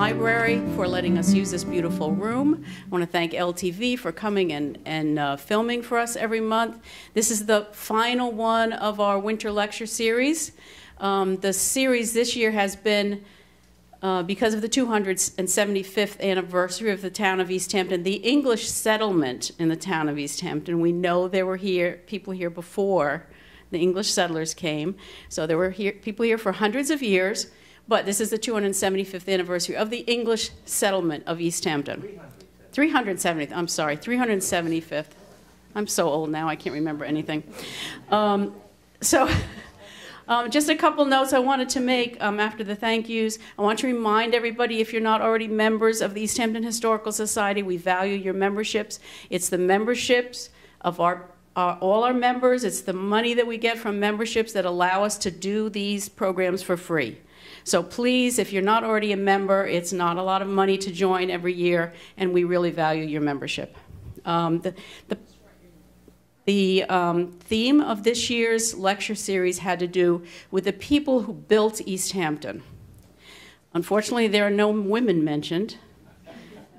Library for letting us use this beautiful room. I want to thank LTV for coming and, and uh, filming for us every month. This is the final one of our winter lecture series. Um, the series this year has been uh, because of the 275th anniversary of the town of East Hampton, the English settlement in the town of East Hampton. We know there were here people here before the English settlers came, so there were here, people here for hundreds of years. But this is the 275th anniversary of the English settlement of East Hampton. 370th. I'm sorry, 375th. I'm so old now, I can't remember anything. Um, so. Um, just a couple notes I wanted to make um, after the thank yous. I want to remind everybody if you're not already members of the East Hampton Historical Society, we value your memberships. It's the memberships of our uh, all our members. It's the money that we get from memberships that allow us to do these programs for free. So please, if you're not already a member, it's not a lot of money to join every year, and we really value your membership. Um, the, the the um, theme of this year's lecture series had to do with the people who built East Hampton. Unfortunately, there are no women mentioned,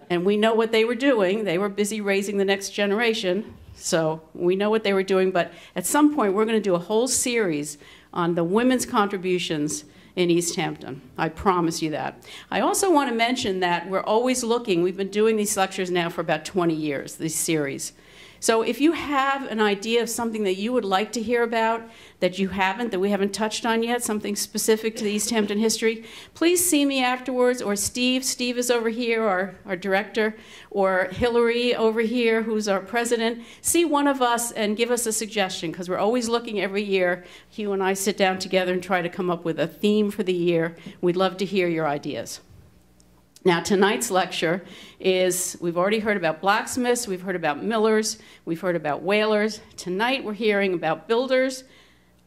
and we know what they were doing. They were busy raising the next generation, so we know what they were doing. But at some point, we're going to do a whole series on the women's contributions in East Hampton. I promise you that. I also want to mention that we're always looking, we've been doing these lectures now for about 20 years, this series. So if you have an idea of something that you would like to hear about that you haven't, that we haven't touched on yet, something specific to the East Hampton history, please see me afterwards, or Steve. Steve is over here, our, our director, or Hillary over here, who's our president. See one of us and give us a suggestion, because we're always looking every year. Hugh and I sit down together and try to come up with a theme for the year. We'd love to hear your ideas. Now, tonight's lecture is we've already heard about blacksmiths, we've heard about millers, we've heard about whalers. Tonight, we're hearing about builders,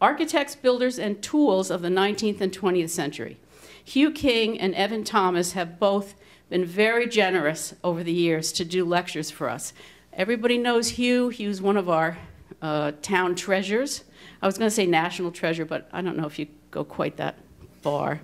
architects, builders, and tools of the 19th and 20th century. Hugh King and Evan Thomas have both been very generous over the years to do lectures for us. Everybody knows Hugh. Hugh's one of our uh, town treasures. I was going to say national treasure, but I don't know if you go quite that far.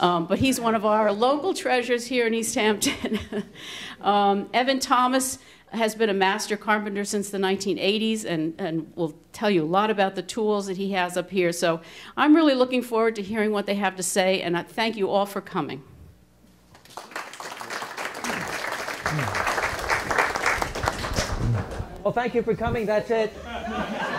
Um, but he's one of our local treasures here in East Hampton. um, Evan Thomas has been a master carpenter since the 1980s and, and will tell you a lot about the tools that he has up here. So I'm really looking forward to hearing what they have to say, and I thank you all for coming. Well, thank you for coming. That's it.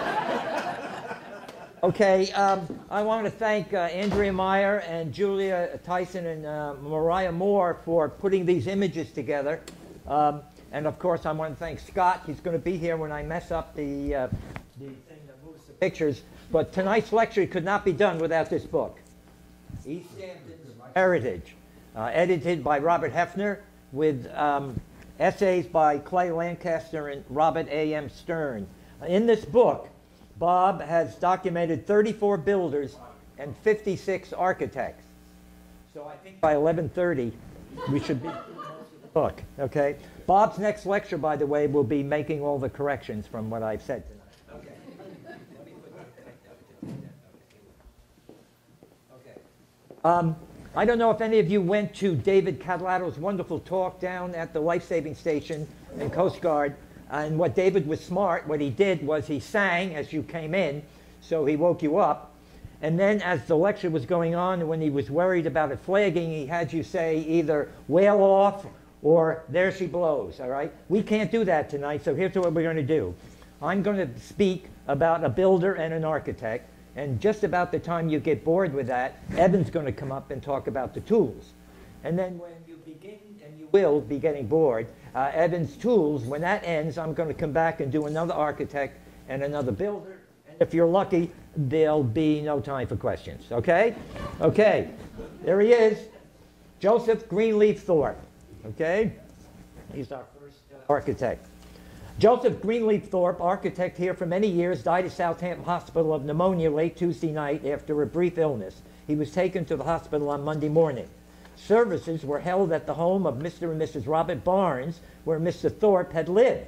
Okay, um, I want to thank uh, Andrea Meyer and Julia Tyson and uh, Mariah Moore for putting these images together. Um, and of course, I want to thank Scott. He's going to be here when I mess up the, uh, the thing that moves the pictures. But tonight's lecture could not be done without this book East Hampton's Heritage, uh, edited by Robert Hefner with um, essays by Clay Lancaster and Robert A.M. Stern. In this book, Bob has documented 34 builders and 56 architects. So I think by 11:30 we should be book. Okay. Bob's next lecture, by the way, will be making all the corrections from what I've said tonight. Okay. Um, I don't know if any of you went to David Catalato's wonderful talk down at the life-saving station in Coast Guard and what David was smart, what he did was he sang as you came in, so he woke you up. And then as the lecture was going on, when he was worried about it flagging, he had you say either whale off or there she blows, all right? We can't do that tonight, so here's what we're going to do. I'm going to speak about a builder and an architect, and just about the time you get bored with that, Evan's going to come up and talk about the tools. And then when and you will be getting bored, uh, Evan's Tools. When that ends, I'm going to come back and do another architect and another builder. And if you're lucky, there'll be no time for questions. Okay? Okay. There he is, Joseph Greenleaf Thorpe. Okay? He's our first uh, architect. Joseph Greenleaf Thorpe, architect here for many years, died at Southampton Hospital of pneumonia late Tuesday night after a brief illness. He was taken to the hospital on Monday morning. Services were held at the home of Mr. and Mrs. Robert Barnes, where Mr. Thorpe had lived.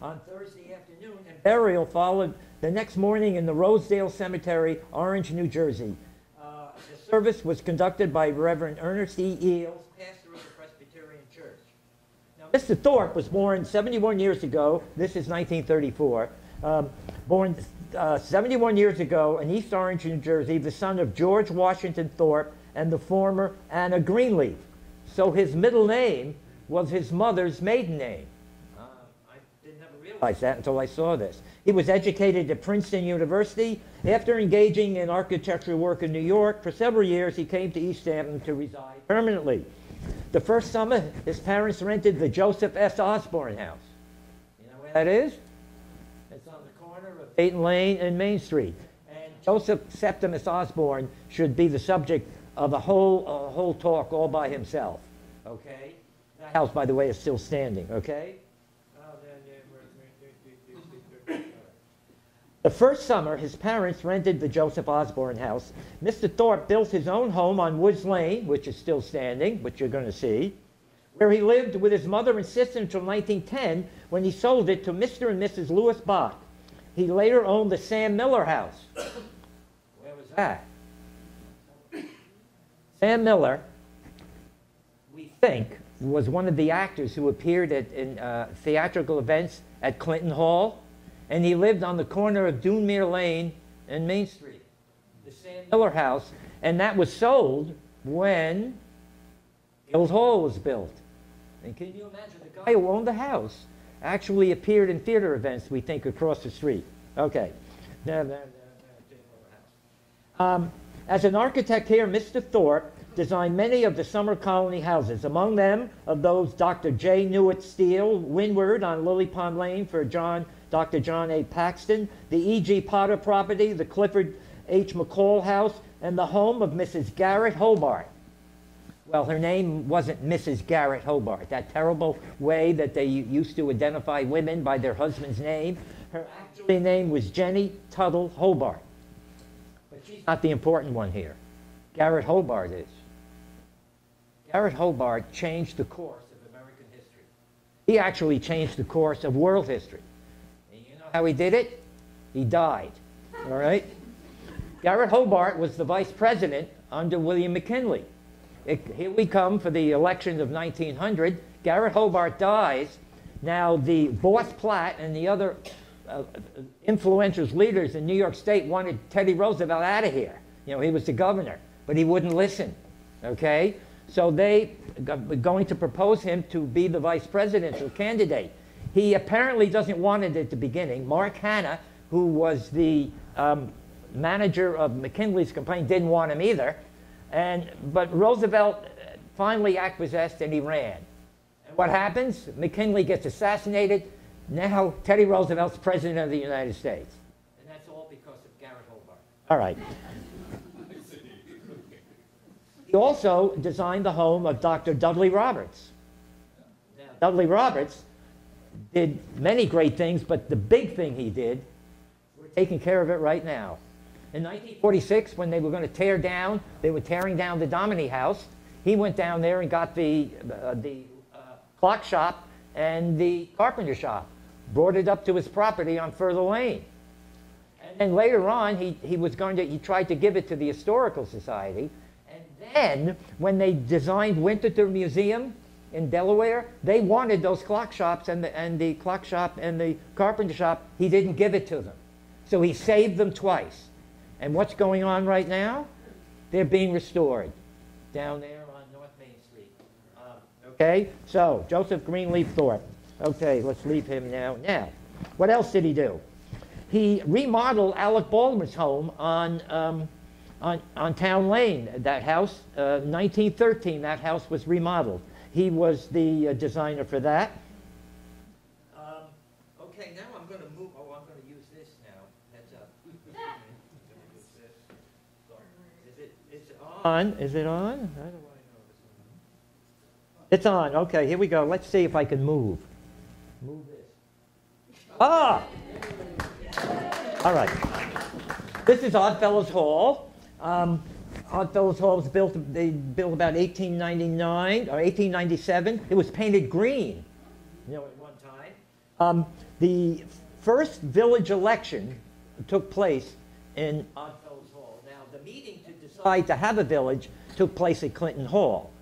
On Thursday afternoon, and burial followed the next morning in the Rosedale Cemetery, Orange, New Jersey. Uh, the service was conducted by Reverend Ernest E. Eels, pastor of the Presbyterian Church. Now, Mr. Thorpe was born 71 years ago. This is 1934. Um, born uh, 71 years ago in East Orange, New Jersey, the son of George Washington Thorpe and the former Anna Greenleaf. So his middle name was his mother's maiden name. Uh, I didn't ever realize that until I saw this. He was educated at Princeton University. After engaging in architectural work in New York for several years, he came to East Hampton to reside permanently. The first summer, his parents rented the Joseph S. Osborne House. You know where that is? It's on the corner of Dayton Lane and Main Street. And Joseph Septimus Osborne should be the subject of a whole, a whole talk all by himself. Okay? That house, by the way, is still standing. Okay? The first summer, his parents rented the Joseph Osborne house. Mr. Thorpe built his own home on Woods Lane, which is still standing, which you're going to see, where he lived with his mother and sister until 1910 when he sold it to Mr. and Mrs. Lewis Bach. He later owned the Sam Miller house. Where was that? Sam Miller, we think, was one of the actors who appeared at, in uh, theatrical events at Clinton Hall and he lived on the corner of Dunemere Lane and Main Street, the Sam Miller House, and that was sold when Guildhall was built. And can you imagine the guy who owned the house actually appeared in theater events, we think, across the street. Okay. Um, as an architect here, Mr. Thorpe designed many of the summer colony houses, among them of those Dr. J. Newitt Steele, Windward on Lily Pond Lane for John Dr. John A. Paxton, the E.G. Potter property, the Clifford H. McCall house, and the home of Mrs. Garrett Hobart. Well, her name wasn't Mrs. Garrett Hobart, that terrible way that they used to identify women by their husband's name. Her actual name was Jenny Tuttle Hobart. She's not the important one here. Garrett Hobart is. Garrett Hobart changed the course of American history. He actually changed the course of world history And you know how he did it? He died. All right? Garrett Hobart was the vice president under William McKinley. It, here we come for the elections of 1900. Garrett Hobart dies. Now, the Boss Platt and the other uh, influential leaders in New York State wanted Teddy Roosevelt out of here. You know, he was the governor, but he wouldn't listen. Okay? So they were going to propose him to be the vice presidential candidate. He apparently doesn't want it at the beginning. Mark Hanna, who was the um, manager of McKinley's campaign, didn't want him either. And, but Roosevelt finally acquiesced and he ran. And what happens? McKinley gets assassinated. Now Teddy Roosevelt's president of the United States. And that's all because of Garrett Hobart. All right. He also designed the home of Dr. Dudley Roberts. Now, Dudley Roberts did many great things, but the big thing he did, we're taking care of it right now. In 1946, when they were going to tear down, they were tearing down the Dominy house. He went down there and got the, uh, the uh, clock shop and the carpenter shop, brought it up to his property on Further Lane. And then later on, he, he was going to, he tried to give it to the Historical Society. And then, when they designed Winterthur Museum, in Delaware, they wanted those clock shops and the, and the clock shop and the carpenter shop. He didn't give it to them. So he saved them twice. And what's going on right now? They're being restored down there on North Main Street. Um, okay, so Joseph Greenleaf Thorpe. Okay, let's leave him now. Now, what else did he do? He remodeled Alec Baldwin's home on, um, on, on Town Lane. That house, uh, 1913, that house was remodeled. He was the uh, designer for that. Um, okay, now I'm going to move. Oh, I'm going to use this now. Heads up. Is it, is it on? Is it on? How do I know it's on? It's on. Okay, here we go. Let's see if I can move. Move this. Ah! All right. This is Oddfellows Hall. Um, Oddfellows Hall was built, they built about 1899 or 1897. It was painted green, you know, at one time. Um, the first village election took place in Oddfellows Hall. Now, the meeting to decide decide to have a village took place at Clinton Hall.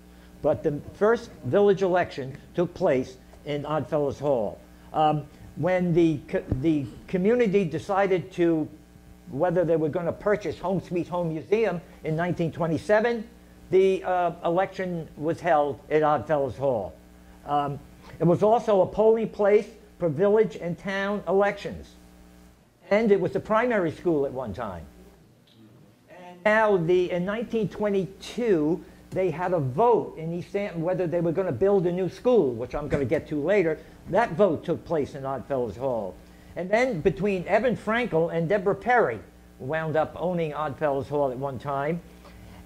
But the first village election took place in Oddfellows Hall. Um, when the, co- the community decided to whether they were going to purchase Home Sweet Home Museum in 1927, the uh, election was held at Oddfellows Hall. Um, it was also a polling place for village and town elections. And it was a primary school at one time. And now, the, in 1922, they had a vote in East Hampton whether they were going to build a new school, which I'm going to get to later. That vote took place in Oddfellows Hall. And then between Evan Frankel and Deborah Perry wound up owning Oddfellows Hall at one time.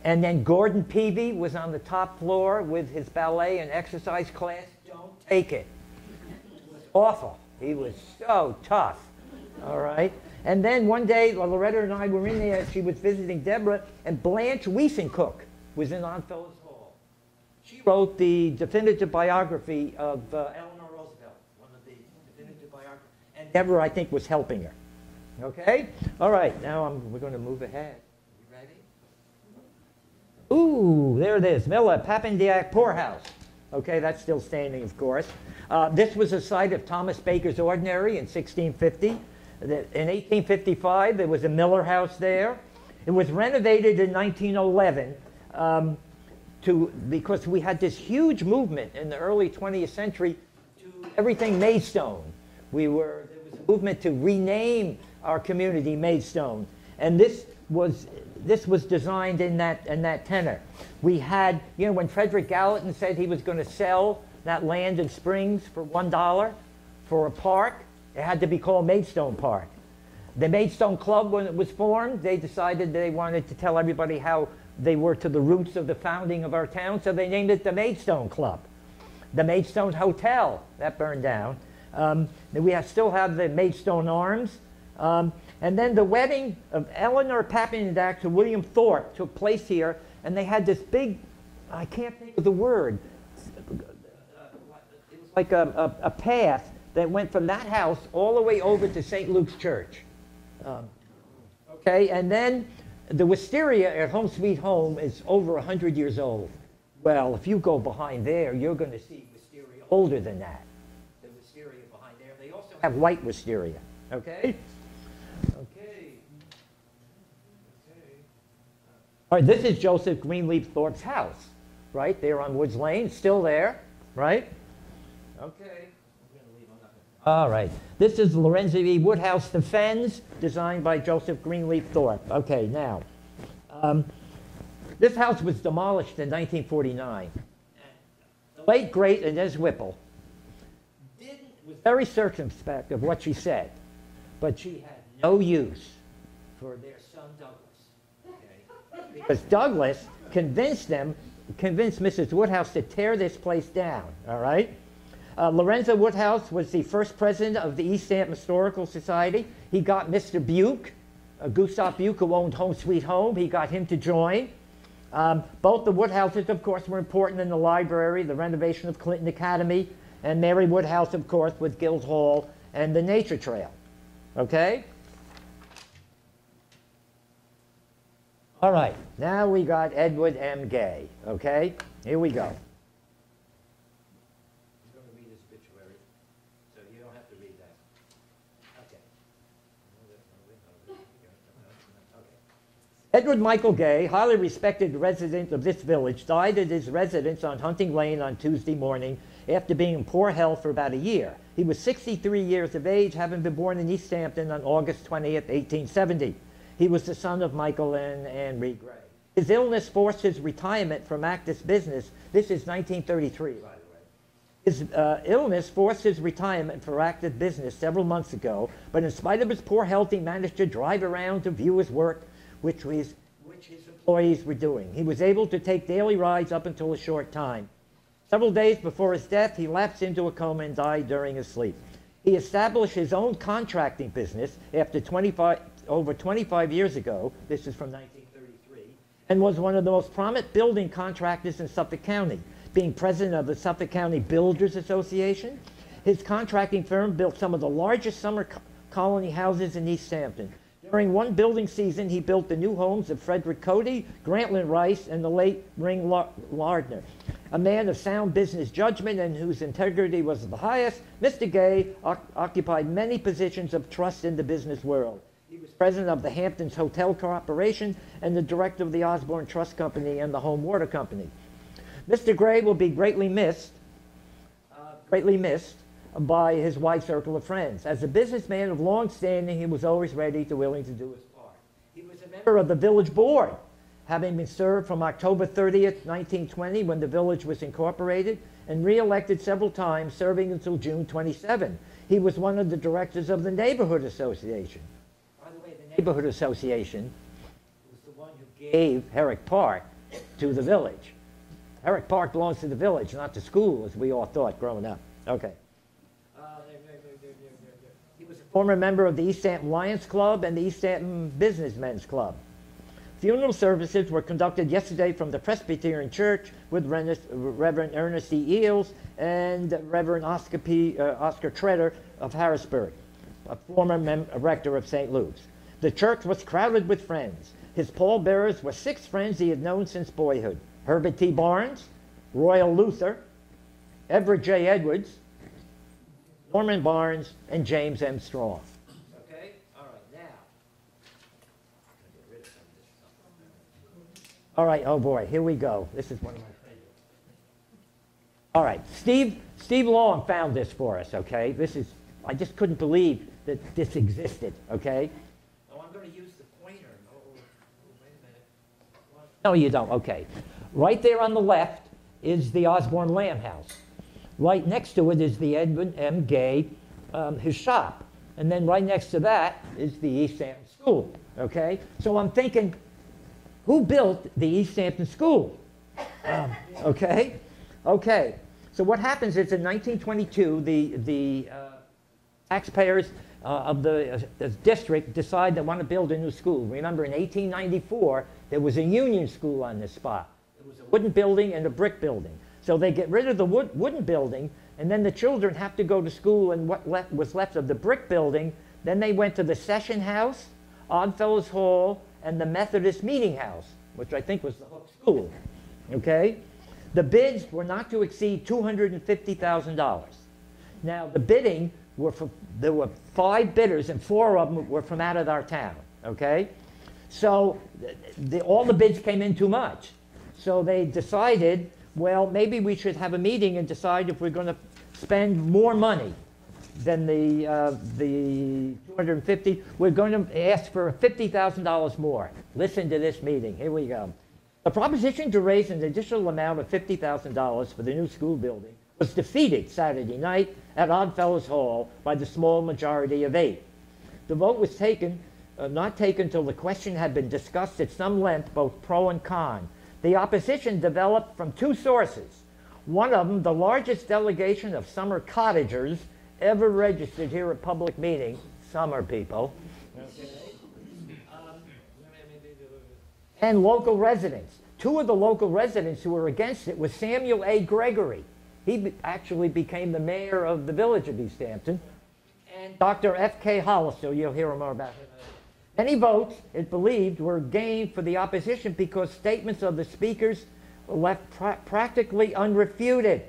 And then Gordon Peavy was on the top floor with his ballet and exercise class. Don't take it. It was awful. He was so tough. All right. And then one day, Loretta and I were in there. She was visiting Deborah, and Blanche Wiesen Cook was in Oddfellows Hall. She wrote the definitive biography of uh, Eleanor Roosevelt, one of the definitive biographies. And Deborah, I think, was helping her. Okay? All right, now I'm, we're going to move ahead. You ready? Ooh, there it is. Miller, Papandiak Poorhouse. Okay, that's still standing, of course. Uh, this was a site of Thomas Baker's Ordinary in 1650. In 1855, there was a Miller House there. It was renovated in 1911 um, to, because we had this huge movement in the early 20th century to everything Maidstone. We were, there was a movement to rename our community Maidstone. And this was, this was designed in that, in that tenor. We had, you know, when Frederick Gallatin said he was going to sell that land in Springs for $1 for a park, it had to be called Maidstone Park. The Maidstone Club, when it was formed, they decided they wanted to tell everybody how they were to the roots of the founding of our town, so they named it the Maidstone Club. The Maidstone Hotel, that burned down. Um, we have, still have the Maidstone Arms. Um, and then the wedding of Eleanor Papendak to William Thorpe took place here, and they had this big, I can't think of the word, it was like a, a, a path that went from that house all the way over to St. Luke's Church. Um, okay, and then the wisteria at Home Sweet Home is over 100 years old. Well, if you go behind there, you're going to see wisteria older than that. The wisteria behind there. They also have white wisteria. Okay? Okay. All right, this is Joseph Greenleaf Thorpe's house, right? There on Woods Lane, still there, right? Okay. All right. This is Lorenzo E. Woodhouse The Fens, designed by Joseph Greenleaf Thorpe. Okay, now. Um, this house was demolished in 1949. The late, great Inez Whipple was very circumspect of what she said, but she had no use for their son Douglas. Okay? Because Douglas convinced them, convinced Mrs. Woodhouse to tear this place down, all right? Uh, Lorenzo Woodhouse was the first president of the East Hampton Historical Society. He got Mr. Buek, uh, Gustav Buek, who owned Home Sweet Home, he got him to join. Um, both the Woodhouses, of course, were important in the library, the renovation of Clinton Academy, and Mary Woodhouse, of course, with Guildhall and the Nature Trail. Okay? All right, now we got Edward M. Gay. Okay? Here we go. I'm going to read his obituary, so you don't have to read that. Okay. Edward Michael Gay, highly respected resident of this village, died at his residence on Hunting Lane on Tuesday morning after being in poor health for about a year. He was 63 years of age, having been born in East Hampton on August 20th, 1870. He was the son of Michael and Anne Gray. His illness forced his retirement from active business. This is 1933, by the way. His uh, illness forced his retirement from active business several months ago, but in spite of his poor health, he managed to drive around to view his work, which, was, which his employees were doing. He was able to take daily rides up until a short time. Several days before his death, he lapsed into a coma and died during his sleep. He established his own contracting business after 25, over 25 years ago. This is from 1933, and was one of the most prominent building contractors in Suffolk County being president of the Suffolk County Builders Association. His contracting firm built some of the largest summer co- colony houses in East Hampton. During one building season, he built the new homes of Frederick Cody, Grantland Rice, and the late Ring Lardner. A man of sound business judgment and whose integrity was the highest, Mr. Gay oc- occupied many positions of trust in the business world. He was president of the Hamptons Hotel Corporation and the director of the Osborne Trust Company and the Home Water Company. Mr. Gray will be greatly missed, uh, greatly missed by his wide circle of friends. As a businessman of long standing, he was always ready to willing to do his part. He was a member of the village board, having been served from October 30th, 1920, when the village was incorporated, and re-elected several times, serving until June 27. He was one of the directors of the Neighborhood Association. By the way, the Neighborhood Association was the one who gave Herrick Park to the village. Herrick Park belongs to the village, not to school, as we all thought growing up. Okay. Former member of the East Hampton Lions Club and the East Hampton Businessmen's Club. Funeral services were conducted yesterday from the Presbyterian Church with Reverend Ernest E. Eels and Reverend Oscar, P, uh, Oscar Treader of Harrisburg, a former mem- rector of St. Luke's. The church was crowded with friends. His pallbearers were six friends he had known since boyhood Herbert T. Barnes, Royal Luther, Everett J. Edwards, Norman Barnes, and James M. Strong. Okay? All right, now. All right, oh boy, here we go. This is one of my favorites. All right, Steve, Steve Long found this for us, okay? This is, I just couldn't believe that this existed, okay? Oh, I'm going to use the pointer. Oh, oh, wait a minute. No, you don't, okay. Right there on the left is the Osborne Lamb House. Right next to it is the Edwin M. Gay, um, his shop. And then right next to that is the East Hampton School, okay? So I'm thinking, who built the East Hampton School? Um, okay? Okay. So what happens is in 1922, the, the uh, taxpayers uh, of the, uh, the district decide they want to build a new school. Remember, in 1894, there was a union school on this spot. It was a wooden building and a brick building. So they get rid of the wood, wooden building, and then the children have to go to school in what left, was left of the brick building. Then they went to the session house, Oddfellows Hall, and the Methodist Meeting House, which I think was the Hook School. Okay? The bids were not to exceed $250,000. Now, the bidding were for, there were five bidders, and four of them were from out of our town. Okay? So the, all the bids came in too much. So they decided, well, maybe we should have a meeting and decide if we're going to spend more money than the, uh, the 250. We're going to ask for $50,000 more. Listen to this meeting. Here we go. The proposition to raise an additional amount of $50,000 for the new school building was defeated Saturday night at Oddfellows Hall by the small majority of eight. The vote was taken, uh, not taken until the question had been discussed at some length, both pro and con. The opposition developed from two sources. One of them, the largest delegation of summer cottagers ever registered here at public meeting, summer people, and local residents. Two of the local residents who were against it was Samuel A. Gregory. He actually became the mayor of the village of East Hampton. And Dr. F.K. Hollister, you'll hear more about him. Any votes, it believed, were gained for the opposition because statements of the speakers were left pra- practically unrefuted.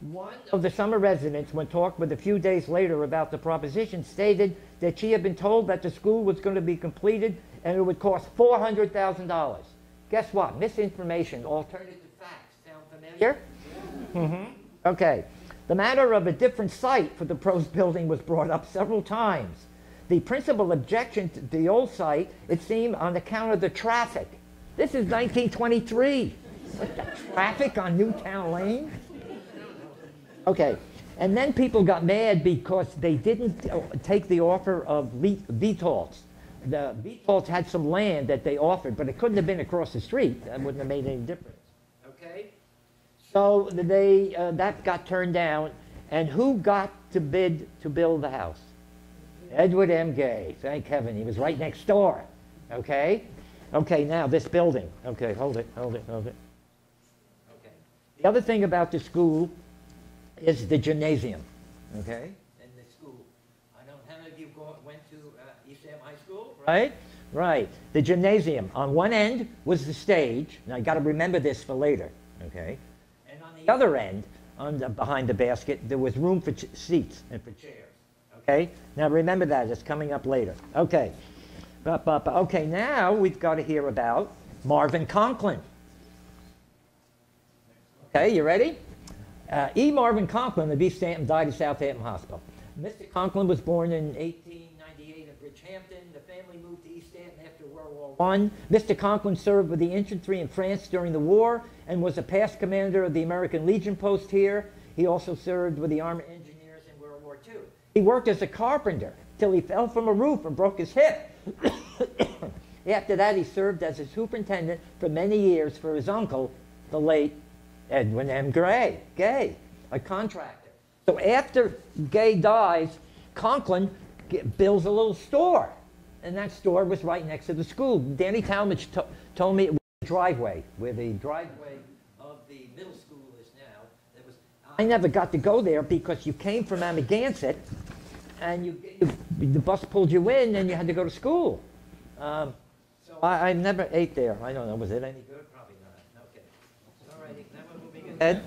One of the summer residents, when talked with a few days later about the proposition, stated that she had been told that the school was going to be completed and it would cost $400,000. Guess what? Misinformation, alternative facts. Sound familiar? Mm-hmm. Okay. The matter of a different site for the pros building was brought up several times. The principal objection to the old site, it seemed, on account of the traffic. This is 1923. What, traffic on Newtown Lane? Okay. And then people got mad because they didn't take the offer of Vitals. The Vitals had some land that they offered, but it couldn't have been across the street. That wouldn't have made any difference. Okay? So they, uh, that got turned down. And who got to bid to build the house? Edward M. Gay. Thank heaven. He was right next door. Okay? Okay, now this building. Okay, hold it, hold it, hold it. Okay. The other thing about the school is the gymnasium. Okay? And the school. I don't, how many of you go, went to uh, East Ham High School? right? Right. The gymnasium. On one end was the stage. Now you got to remember this for later, okay? And on the other end, on the, behind the basket, there was room for seats and for chairs. Okay. Now remember that. It's coming up later. Okay. Ba, ba, ba. Okay. Now we've got to hear about Marvin Conklin. Okay. You ready? Uh, E. Marvin Conklin of East Hampton died at Southampton Hospital. Mr. Conklin was born in 1898 in Bridgehampton. The family moved to East Hampton after World War I. Mr. Conklin served with the infantry in France during the war and was a past commander of the American Legion post here. He also served with the Army Engineers in World War II. He worked as a carpenter till he fell from a roof and broke his hip. After that, he served as a superintendent for many years for his uncle, the late Edwin M. Gray, Gay, a contractor. So after Gay dies, Conklin builds a little store. And that store was right next to the school. Danny Talmadge to- told me it was the driveway, where the driveway of the middle school is now. There was, I never got to go there because you came from Amagansett and you, the bus pulled you in and you had to go to school. Um, so I, I never ate there. I don't know. Was it any good? Probably not. Okay. All righty. Now we're moving ahead.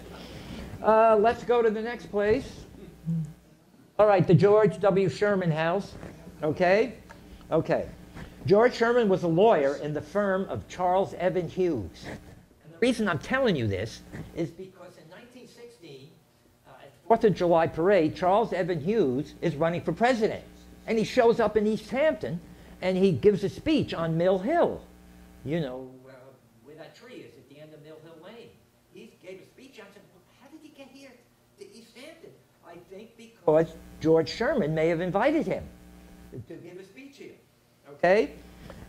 Uh, let's go to the next place. All right, the George W. Sherman House. Okay? Okay. George Sherman was a lawyer in the firm of Charles Evan Hughes. And the reason I'm telling you this is because in 1916, uh, at Fourth of July parade, Charles Evan Hughes is running for president. And he shows up in East Hampton and he gives a speech on Mill Hill. You know, uh, where that tree is at the end of Mill Hill Lane. He gave a speech. I said, well, how did he get here to East Hampton? I think because George Sherman may have invited him to give a speech here. Okay?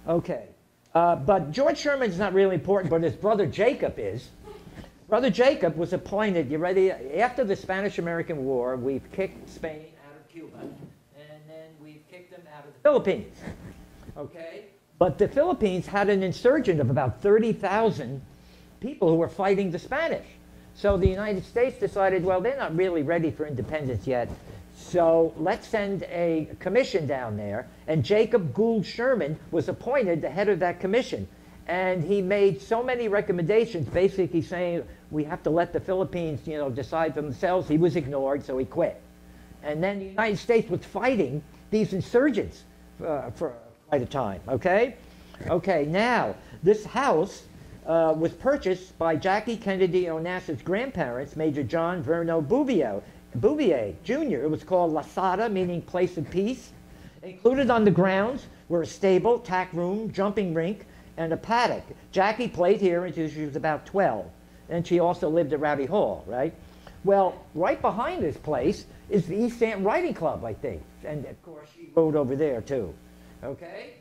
Okay. Uh, but George Sherman is not really important, but his brother Jacob is. Brother Jacob was appointed, you ready? After the Spanish American War, we've kicked Spain out of Cuba, and then we've kicked them out of the Philippines. Okay? But the Philippines had an insurgent of about 30,000 people who were fighting the Spanish. So the United States decided, well, they're not really ready for independence yet. So let's send a commission down there. And Jacob Gould Schurman was appointed the head of that commission. And he made so many recommendations, basically saying we have to let the Philippines, you know, decide for themselves. He was ignored, so he quit. And then the United States was fighting these insurgents uh, for quite a time. Okay, okay. Now this house uh, was purchased by Jackie Kennedy Onassis' grandparents, Major John Vernou Bouvier, Bouvier Jr. It was called Lasata, meaning place of peace. Included on the grounds were a stable, tack room, jumping rink, and a paddock. Jackie played here until she was about 12, and she also lived at Rowdy Hall, right? Well, right behind this place is the East Hampton Riding Club, I think, and of course she rode over there too. Okay,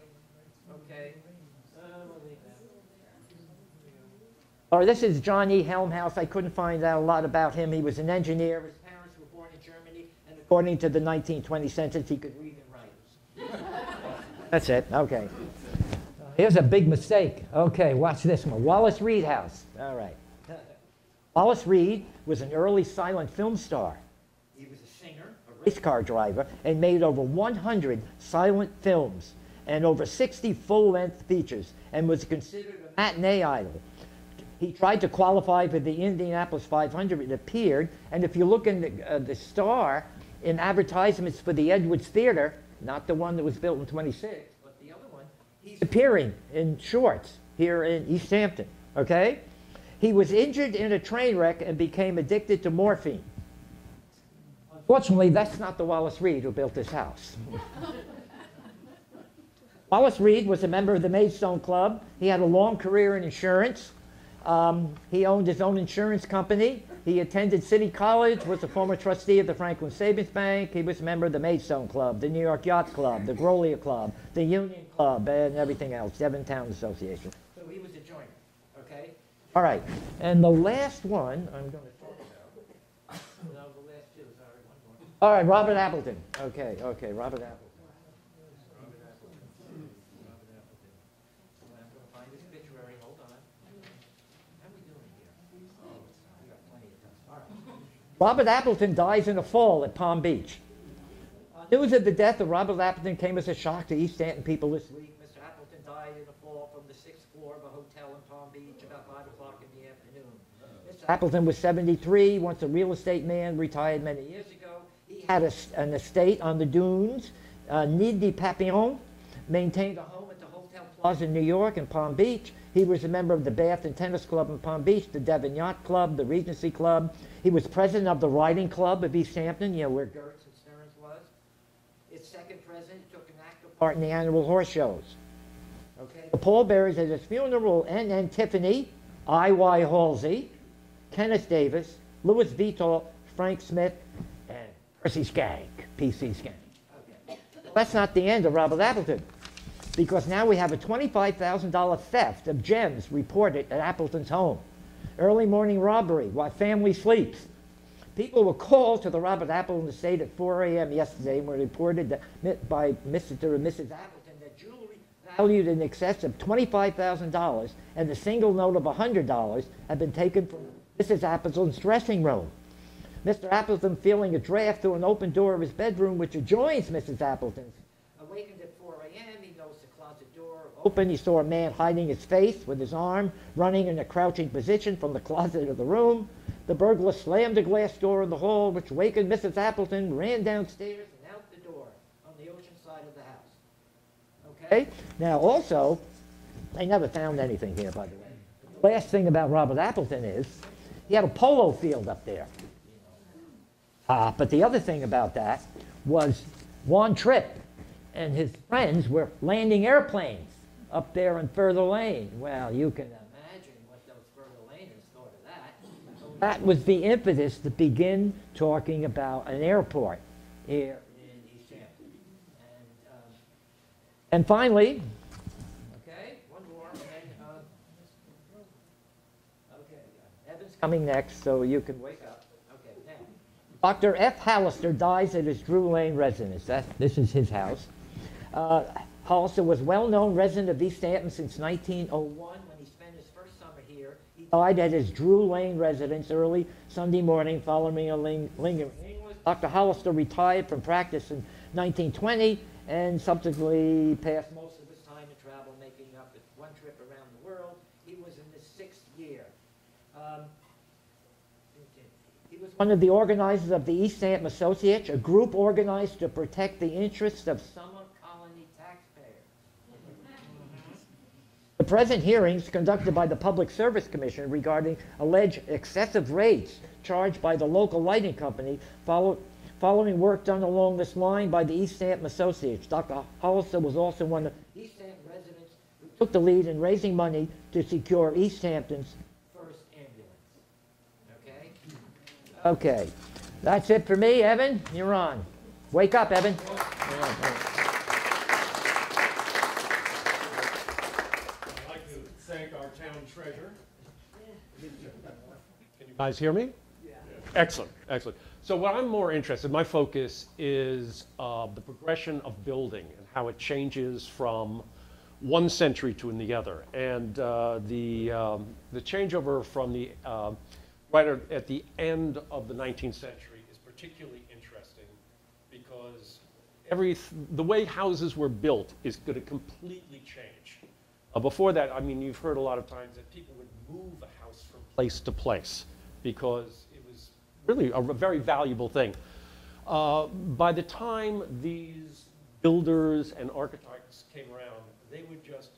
okay. Uh. Or this is John E. Helmhouse. I couldn't find out a lot about him. He was an engineer. His parents were born in Germany, and according to the 1920 census, he could read and write. That's it. Okay. Here's a big mistake. Okay, watch this one. Wallace Reed House. All right. Wallace Reed was an early silent film star. He was a singer, a race car driver, and made over 100 silent films and over 60 full-length features, and was considered a matinee idol. He tried to qualify for the Indianapolis 500. It appeared, and if you look in the, uh, the star in advertisements for the Edwards Theater, not the one that was built in 26, but the other one, appearing in shorts here in East Hampton. Okay, he was injured in a train wreck and became addicted to morphine. Unfortunately, that's not the Wallace Reed who built this house. Wallace Reed was a member of the Maidstone Club. He had a long career in insurance. Um, he owned his own insurance company. He attended City College, was a former trustee of the Franklin Savings Bank. He was a member of the Maidstone Club, the New York Yacht Club, the Grolier Club, the Union Club, and everything else, Devon Town Association. So he was a joiner, okay? All right, and the last one I'm going to talk about. No, the last two, sorry, one more. All right, Robert Appleton. Okay, okay, Robert Appleton. Robert Appleton. Robert Appleton. I'm going to find his obituary, hold on. How are we doing here? Oh, we got plenty of time. All right. Robert Appleton dies in a fall at Palm Beach. Uh, News of the death of Robert Appleton came as a shock to East Hampton people this week. Mr. Appleton died in a fall from the sixth floor of a hotel in Palm Beach about 5 o'clock in the afternoon. Mr. Appleton was 73, once a real estate man, retired many years ago. He had a an estate on the dunes, uh, Nid de Papillon, maintained a home at the Hotel Plaza in New York and Palm Beach. He was a member of the Bath and Tennis Club in Palm Beach, the Devon Yacht Club, the Regency Club. He was president of the Riding Club of East Hampton, you know, where Gertz and Stearns was. Its second president took an active part in the annual horse shows. Okay. The pallbearers at his funeral, and, Tiffany, I.Y. Halsey, Kenneth Davis, Louis Vuitton, Frank Smith, and Percy Skagg, PC Skagg. Okay. That's not the end of Robert Appleton, because now we have a $25,000 theft of gems reported at Appleton's home. Early morning robbery while family sleeps. People were called to the Robert Appleton estate at 4 a.m. yesterday and were reported that, by Mr. and Mrs. Appleton that jewelry valued in excess of $25,000 and a single note of $100 had been taken from Mrs. Appleton's dressing room. Mr. Appleton, feeling a draft through an open door of his bedroom, which adjoins Mrs. Appleton's, awakened at 4 a.m. He noticed the closet door open. He saw a man hiding his face with his arm running in a crouching position from the closet of the room. The burglar slammed the glass door in the hall, which wakened Mrs. Appleton, ran downstairs and out the door on the ocean side of the house. Okay? Now, also, they never found anything here, by the way. The last thing about Robert Appleton is he had a polo field up there. Uh, but the other thing about that was one trip, and his friends were landing airplanes up there in Further Lane. Well, you can imagine what those Further Laners thought of that. That was the impetus to begin talking about an airport here in East Hampton. And, um, and finally, okay, one more, and uh, okay, uh, Evan's coming next, so you can wake up. Okay, now. Dr. F. Hollister dies at his Drew Lane residence. That, this is his house. Uh, Hollister was a well-known resident of East Hampton since 1901 when he spent his first summer here. He died at his Drew Lane residence early Sunday morning following a ling- lingering. Dr. Hollister retired from practice in 1920 and subsequently passed most of his time in travel, making up one trip around the world. He was in his sixth year. Um, he was one of the organizers of the East Hampton Associates, a group organized to protect the interests of summer colony taxpayers. The present hearings conducted by the Public Service Commission regarding alleged excessive rates charged by the local lighting company follow, following work done along this line by the East Hampton Associates. Dr. Hollister was also one of the East Hampton residents who took the lead in raising money to secure East Hampton's first ambulance. Okay? Okay. That's it for me. Evan, you're on. Wake up, Evan. I'd like to thank our town treasurer. Can you guys hear me? Yeah. Excellent, excellent. So what I'm more interested, my focus is uh, the progression of building and how it changes from one century to the other. And uh, the, um, the changeover from the, uh, right at- the end of the 19th century is particularly interesting because every, the way houses were built is going to completely change. Uh, before that, I mean, you've heard a lot of times that people would move a house from place to place because it was really a very valuable thing. Uh, by the time these builders and architects came around, they would just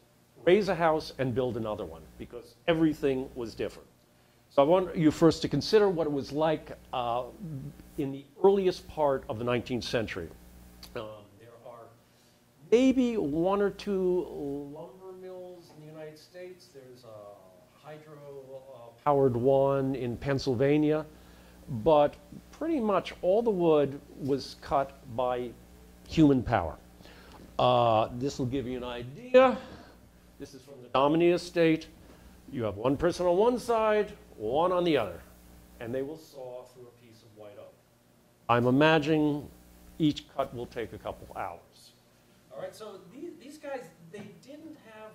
raise a house and build another one because everything was different. So I want you first to consider what it was like uh, in the earliest part of the 19th century. Um, there are maybe one or two lumber mills in the United States. There's a hydro-powered one in Pennsylvania, but pretty much all the wood was cut by human power. Uh, this will give you an idea. This is from the Dominy estate. You have one person on one side, one on the other, and they will saw through a piece of white oak. I'm imagining each cut will take a couple hours. All right, so these, these guys, they didn't have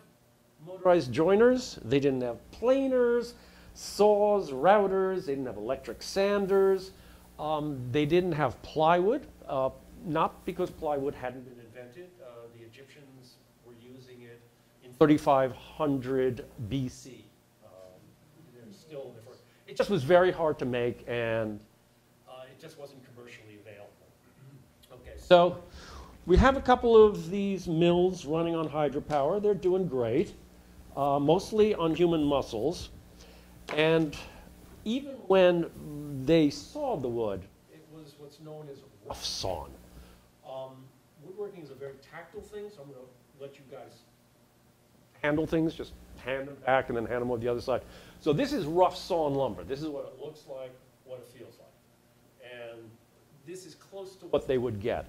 motorized joiners, they didn't have planers, saws, routers, they didn't have electric sanders, um, they didn't have plywood. Uh, not because plywood hadn't been invented. Uh, the Egyptians were using it in 3500 BC. Um, still. It just was very hard to make, and uh, it just wasn't commercially available. Okay, so we have a couple of these mills running on hydropower. They're doing great, uh, mostly on human muscles. And even when they sawed the wood, it was what's known as rough sawn. Um, woodworking is a very tactile thing, so I'm going to let you guys handle things, just hand them back and then hand them over the other side. So this is rough sawn lumber. This is what it looks like, what it feels like. And this is close to what they would get.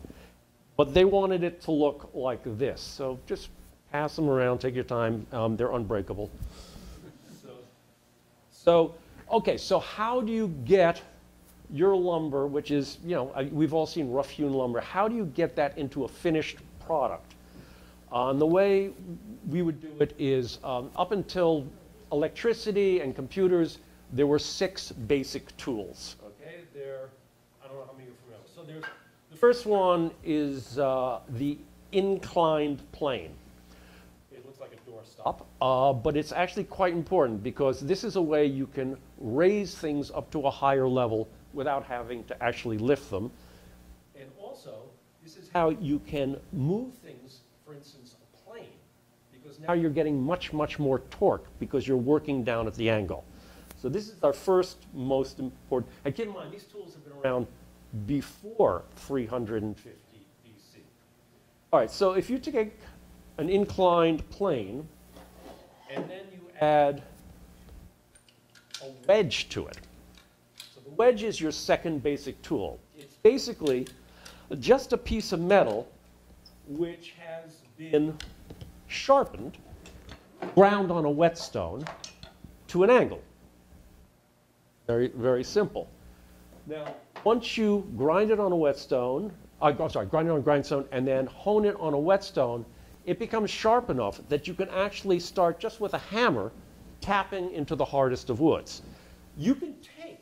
But they wanted it to look like this. So just pass them around, take your time. Um, they're unbreakable. So, okay, so how do you get your lumber, which is, you know, we've all seen rough hewn lumber, how do you get that into a finished product? Uh, and the way we would do it is um, up until electricity and computers, there were six basic tools. Okay, there, I don't know how many you're familiar. So there's, the first one is uh, the inclined plane. It looks like a doorstop, uh, but it's actually quite important because this is a way you can raise things up to a higher level without having to actually lift them. And also, this is how you can move things, for instance, a plane, because now you're getting much, much more torque because you're working down at the angle. So this is our first most important, and keep in mind, these tools have been around before 350 BC. All right, so if you take an inclined plane and then you add a wedge to it, so the wedge is your second basic tool. It's basically just a piece of metal which has been sharpened, ground on a whetstone to an angle. Very, very simple. Now, once you grind it on a whetstone, uh, I'm sorry, grind it on a grindstone and then hone it on a whetstone, it becomes sharp enough that you can actually start just with a hammer tapping into the hardest of woods. You can take,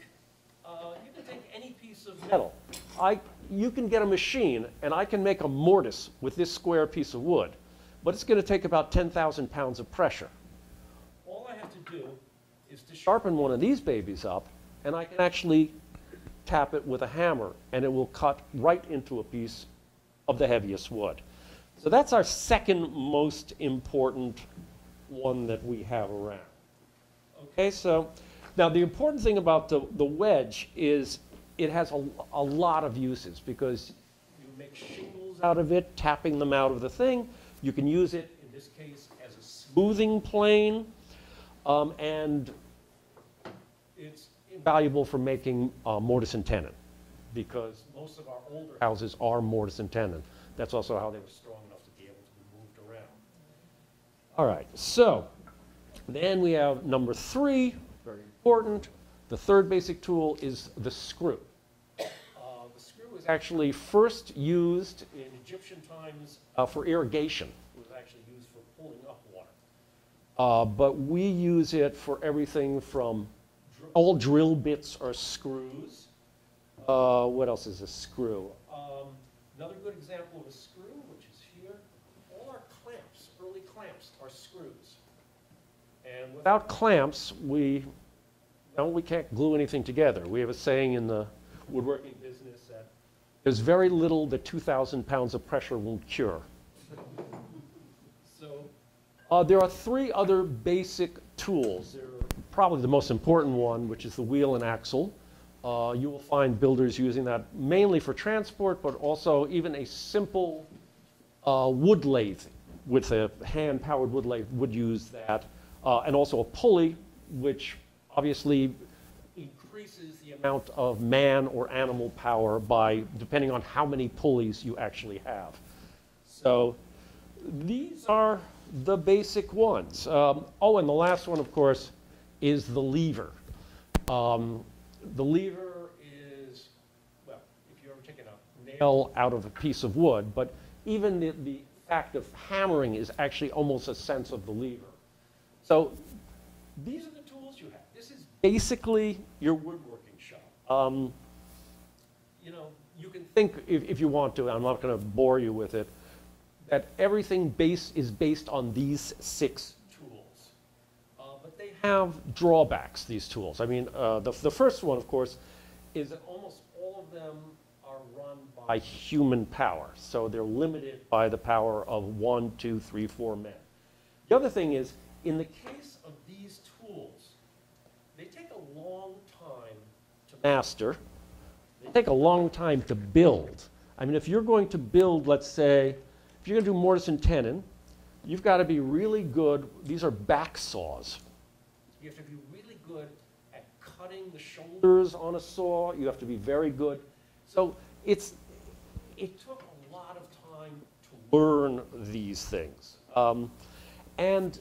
uh, you can take any piece of metal. I, you can get a machine and I can make a mortise with this square piece of wood, but it's going to take about 10,000 pounds of pressure. All I have to do is to sharpen one of these babies up and I can actually tap it with a hammer and it will cut right into a piece of the heaviest wood. So that's our second most important one that we have around. Okay, so now the important thing about the, the wedge is it has a, a lot of uses because you make shingles out of it, tapping them out of the thing. You can use it, in this case, as a smoothing plane. Um, and it's invaluable for making uh, mortise and tenon because most of our older houses are mortise and tenon. That's also how they were strong enough to be able to be moved around. All right, so then we have number three, very important. The third basic tool is the screw. Uh, the screw was actually first used in Egyptian times uh, for irrigation. It was actually used for pulling up water. Uh, but we use it for everything from all drill bits are screws. Uh, what else is a screw? Um, another good example of a screw, which is here, all our clamps, early clamps, are screws. And without clamps, we, no, we can't glue anything together. We have a saying in the woodworking business that there's very little that 2,000 pounds of pressure won't cure. So uh, there are three other basic tools. Probably the most important one, which is the wheel and axle. Uh, you will find builders using that mainly for transport, but also even a simple uh, wood lathe with a hand-powered wood lathe would use that, uh, and also a pulley, which obviously increases the amount of man or animal power by depending on how many pulleys you actually have. So these are the basic ones. Um, oh, and the last one, of course, is the lever. Um, the lever is, well, if you ever taken a nail out of a piece of wood, but even the, the fact of hammering is actually almost a sense of the lever. So these are the tools you have. This is basically your woodworking shop. Um, you know, you can think, if, if you want to, I'm not going to bore you with it, that everything base is based on these six tools. Uh, but they have drawbacks, these tools. I mean, uh, the, the first one, of course, is that almost all of them by human power. So they're limited by the power of one, two, three, four men. The other thing is, in the case of these tools, they take a long time to master. They take a long time to build. I mean, if you're going to build, let's say, if you're going to do mortise and tenon, you've got to be really good. These are back saws. You have to be really good at cutting the shoulders on a saw. You have to be very good. So it's, it took a lot of time to learn these things. Um, and,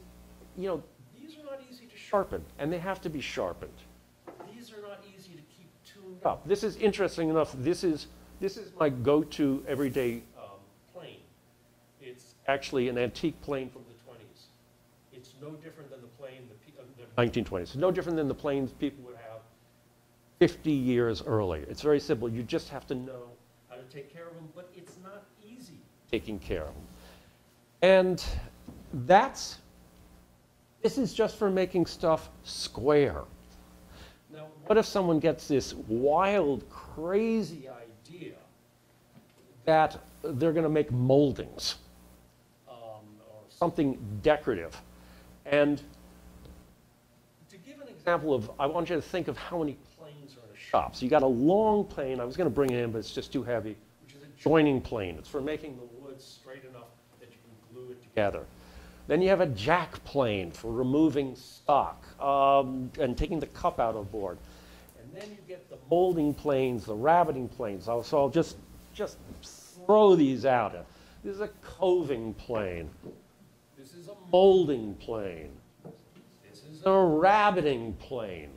you know, these are not easy to sharpen, and they have to be sharpened. These are not easy to keep tuned up. This is interesting enough. This is, this is my go-to everyday um, plane. It's actually an antique plane from the 20s. It's no different than the plane, the, uh, the 1920s. It's no different than the planes people would have 50 years earlier. It's very simple. You just have to know to take care of them, but it's not easy taking care of them. And that's, this is just for making stuff square. Now, what if someone gets this wild, crazy idea that they're going to make moldings um, or something decorative? And to give an example of, I want you to think of how many planes are in a So you got a long plane. I was going to bring it in, but it's just too heavy, which is a joining plane. It's for making the wood straight enough that you can glue it together. Then you have a jack plane for removing stock um, and taking the cup out of board. And then you get the molding planes, the rabbeting planes. So so I'll just, just throw these out. This is a coving plane. This is a molding plane. This is a rabbeting plane.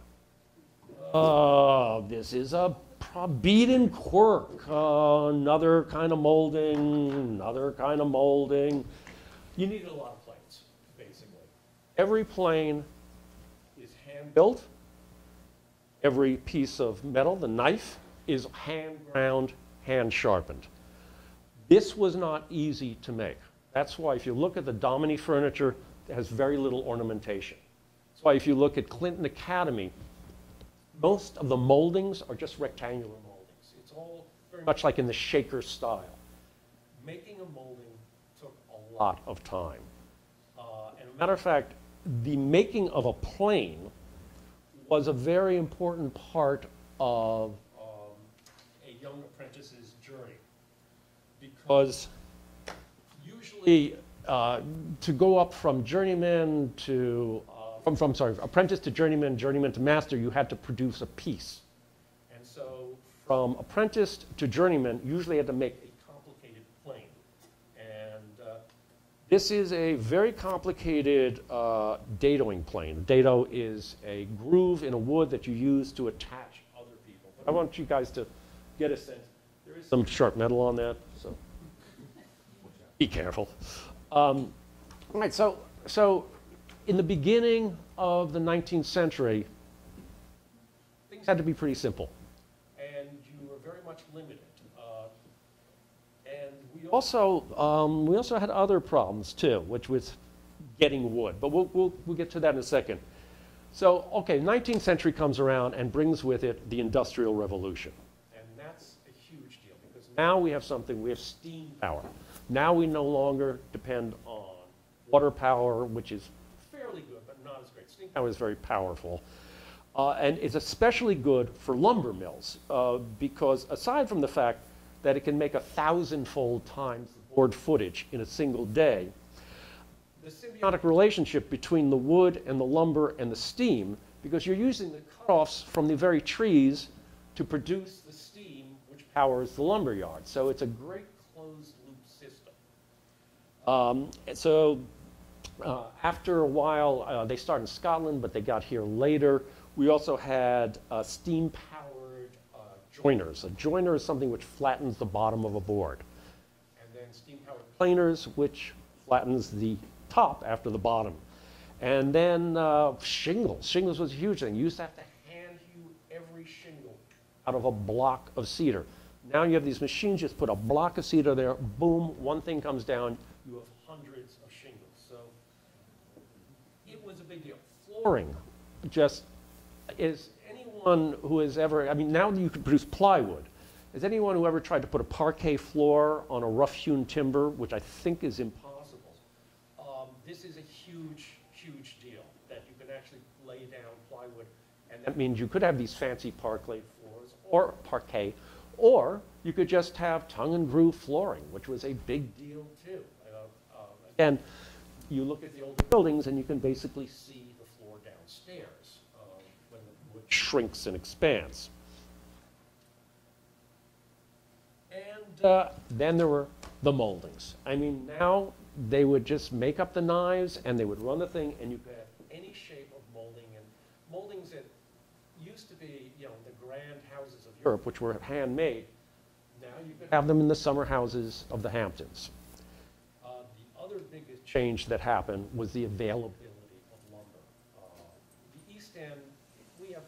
Uh, this is a and quirk. Uh, another kind of molding, another kind of molding. You need a lot of planes, basically. Every plane is hand built. Every piece of metal, the knife, is hand ground, hand sharpened. This was not easy to make. That's why if you look at the Dominy furniture, it has very little ornamentation. That's why if you look at Clinton Academy, most of the moldings are just rectangular moldings. It's all very much like in the shaker style. Making a molding took a lot of time. Uh, and a matter of fact, the making of a plane was a very important part of um, a young apprentice's journey. Because usually uh, to go up from journeyman to, uh, from, from, sorry, apprentice to journeyman, journeyman to master, you had to produce a piece. And so from apprentice to journeyman, usually had to make a complicated plane. And uh, this is a very complicated uh, dadoing plane. Dado is a groove in a wood that you use to attach other people. But I want you guys to get a sense. There is some sharp metal on that, so be careful. Um, all right, so, so in the beginning of the 19th century, things had to be pretty simple. And you were very much limited. Uh, and we also, um, we also had other problems too, which was getting wood. But we'll, we'll, we'll get to that in a second. So, okay, 19th century comes around and brings with it the Industrial Revolution. And that's a huge deal because now we have something, we have steam power. Now we no longer depend on water power, which is fairly good, but not as great. Steam power is very powerful. Uh, and it's especially good for lumber mills uh, because aside from the fact that it can make a thousandfold times the board footage in a single day, the symbiotic relationship between the wood and the lumber and the steam, because you're using the cutoffs from the very trees to produce the steam which powers the lumber yard. So it's a great closed loop system. Um, so uh, after a while, uh, they started in Scotland, but they got here later. We also had uh, steam-powered uh, joiners. A joiner is something which flattens the bottom of a board. And then steam-powered planers, which flattens the top after the bottom. And then uh, shingles. Shingles was a huge thing. You used to have to hand hew every shingle out of a block of cedar. Now you have these machines, just put a block of cedar there, boom, one thing comes down, you have hundreds of shingles. So it was a big deal. Flooring, just, is anyone who has ever, I mean, now you can produce plywood. Is anyone who ever tried to put a parquet floor on a rough hewn timber, which I think is impossible? Um, this is a huge, huge deal, that you can actually lay down plywood. And that means you could have these fancy parquet floors, or parquet, or you could just have tongue and groove flooring, which was a big deal too. Uh, um, Again, you look at the older buildings and you can basically see downstairs um, when the wood shrinks and expands. And uh, then there were the moldings. I mean, now they would just make up the knives and they would run the thing and you could have any shape of molding and moldings that used to be, you know, the grand houses of Europe, which were handmade. Now you could have them in the summer houses of the Hamptons. Uh, the other biggest change that happened was the availability of lumber. Uh, the East End, we have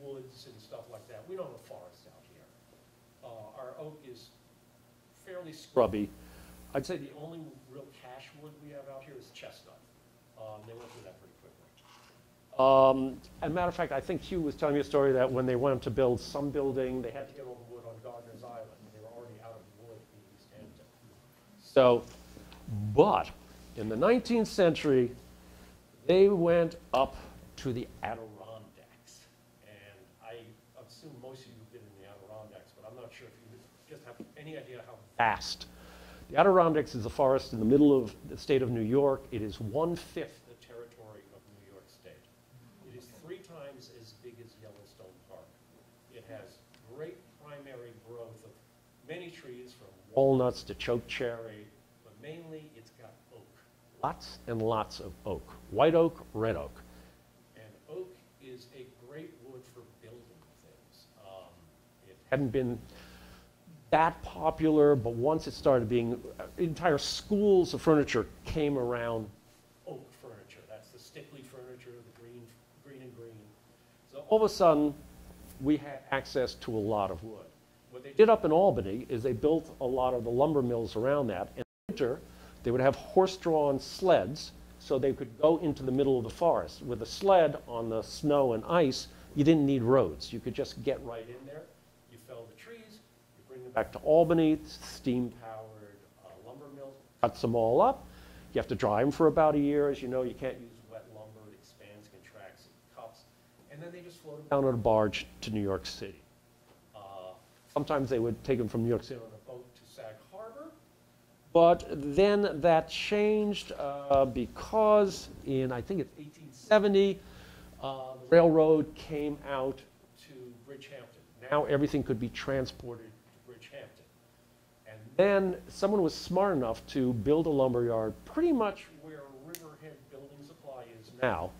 woods and stuff like that. We don't have a forest out here. Uh, our oak is fairly scrubby. I'd say the only real cash wood we have out here is chestnut. Um, they went through that pretty quickly. Um, as a matter of fact, I think Hugh was telling me a story that when they went to build some building, they had to get all the wood on Gardiner's Island. And they were already out of wood in East Hampton. So, but in the 19th century, they went up to the Adirondacks. And I assume most of you have been in the Adirondacks, but I'm not sure if you just have any idea how vast. The Adirondacks is a forest in the middle of the state of New York. It is one-fifth the territory of New York State. It is three times as big as Yellowstone Park. It has great primary growth of many trees, from walnuts to chokecherry, but mainly it's got oak. Lots and lots of oak. White oak, red oak. And oak is a great wood for building things. Um, It hadn't been that popular, but once it started being, uh, entire schools of furniture came around oak furniture. That's the Stickley furniture, the Greene, Greene and Greene. So all of a sudden, we had access to a lot of wood. What they did up in Albany is they built a lot of the lumber mills around that. In winter, they would have horse-drawn sleds so they could go into the middle of the forest. With a sled on the snow and ice, you didn't need roads. You could just get right in there. You fell the trees, you bring them back to Albany, steam-powered uh, lumber mills, cuts them all up. You have to dry them for about a year. As you know, you can't use wet lumber. It expands, contracts, it cups. And then they just float them down on a barge to New York City. Uh, Sometimes they would take them from New York City on a boat to Sag Harbor. But then that changed uh, because in, I think it's 1870, uh, the railroad came out to Bridgehampton. Now everything could be transported then someone was smart enough to build a lumberyard pretty much where Riverhead Building Supply is now.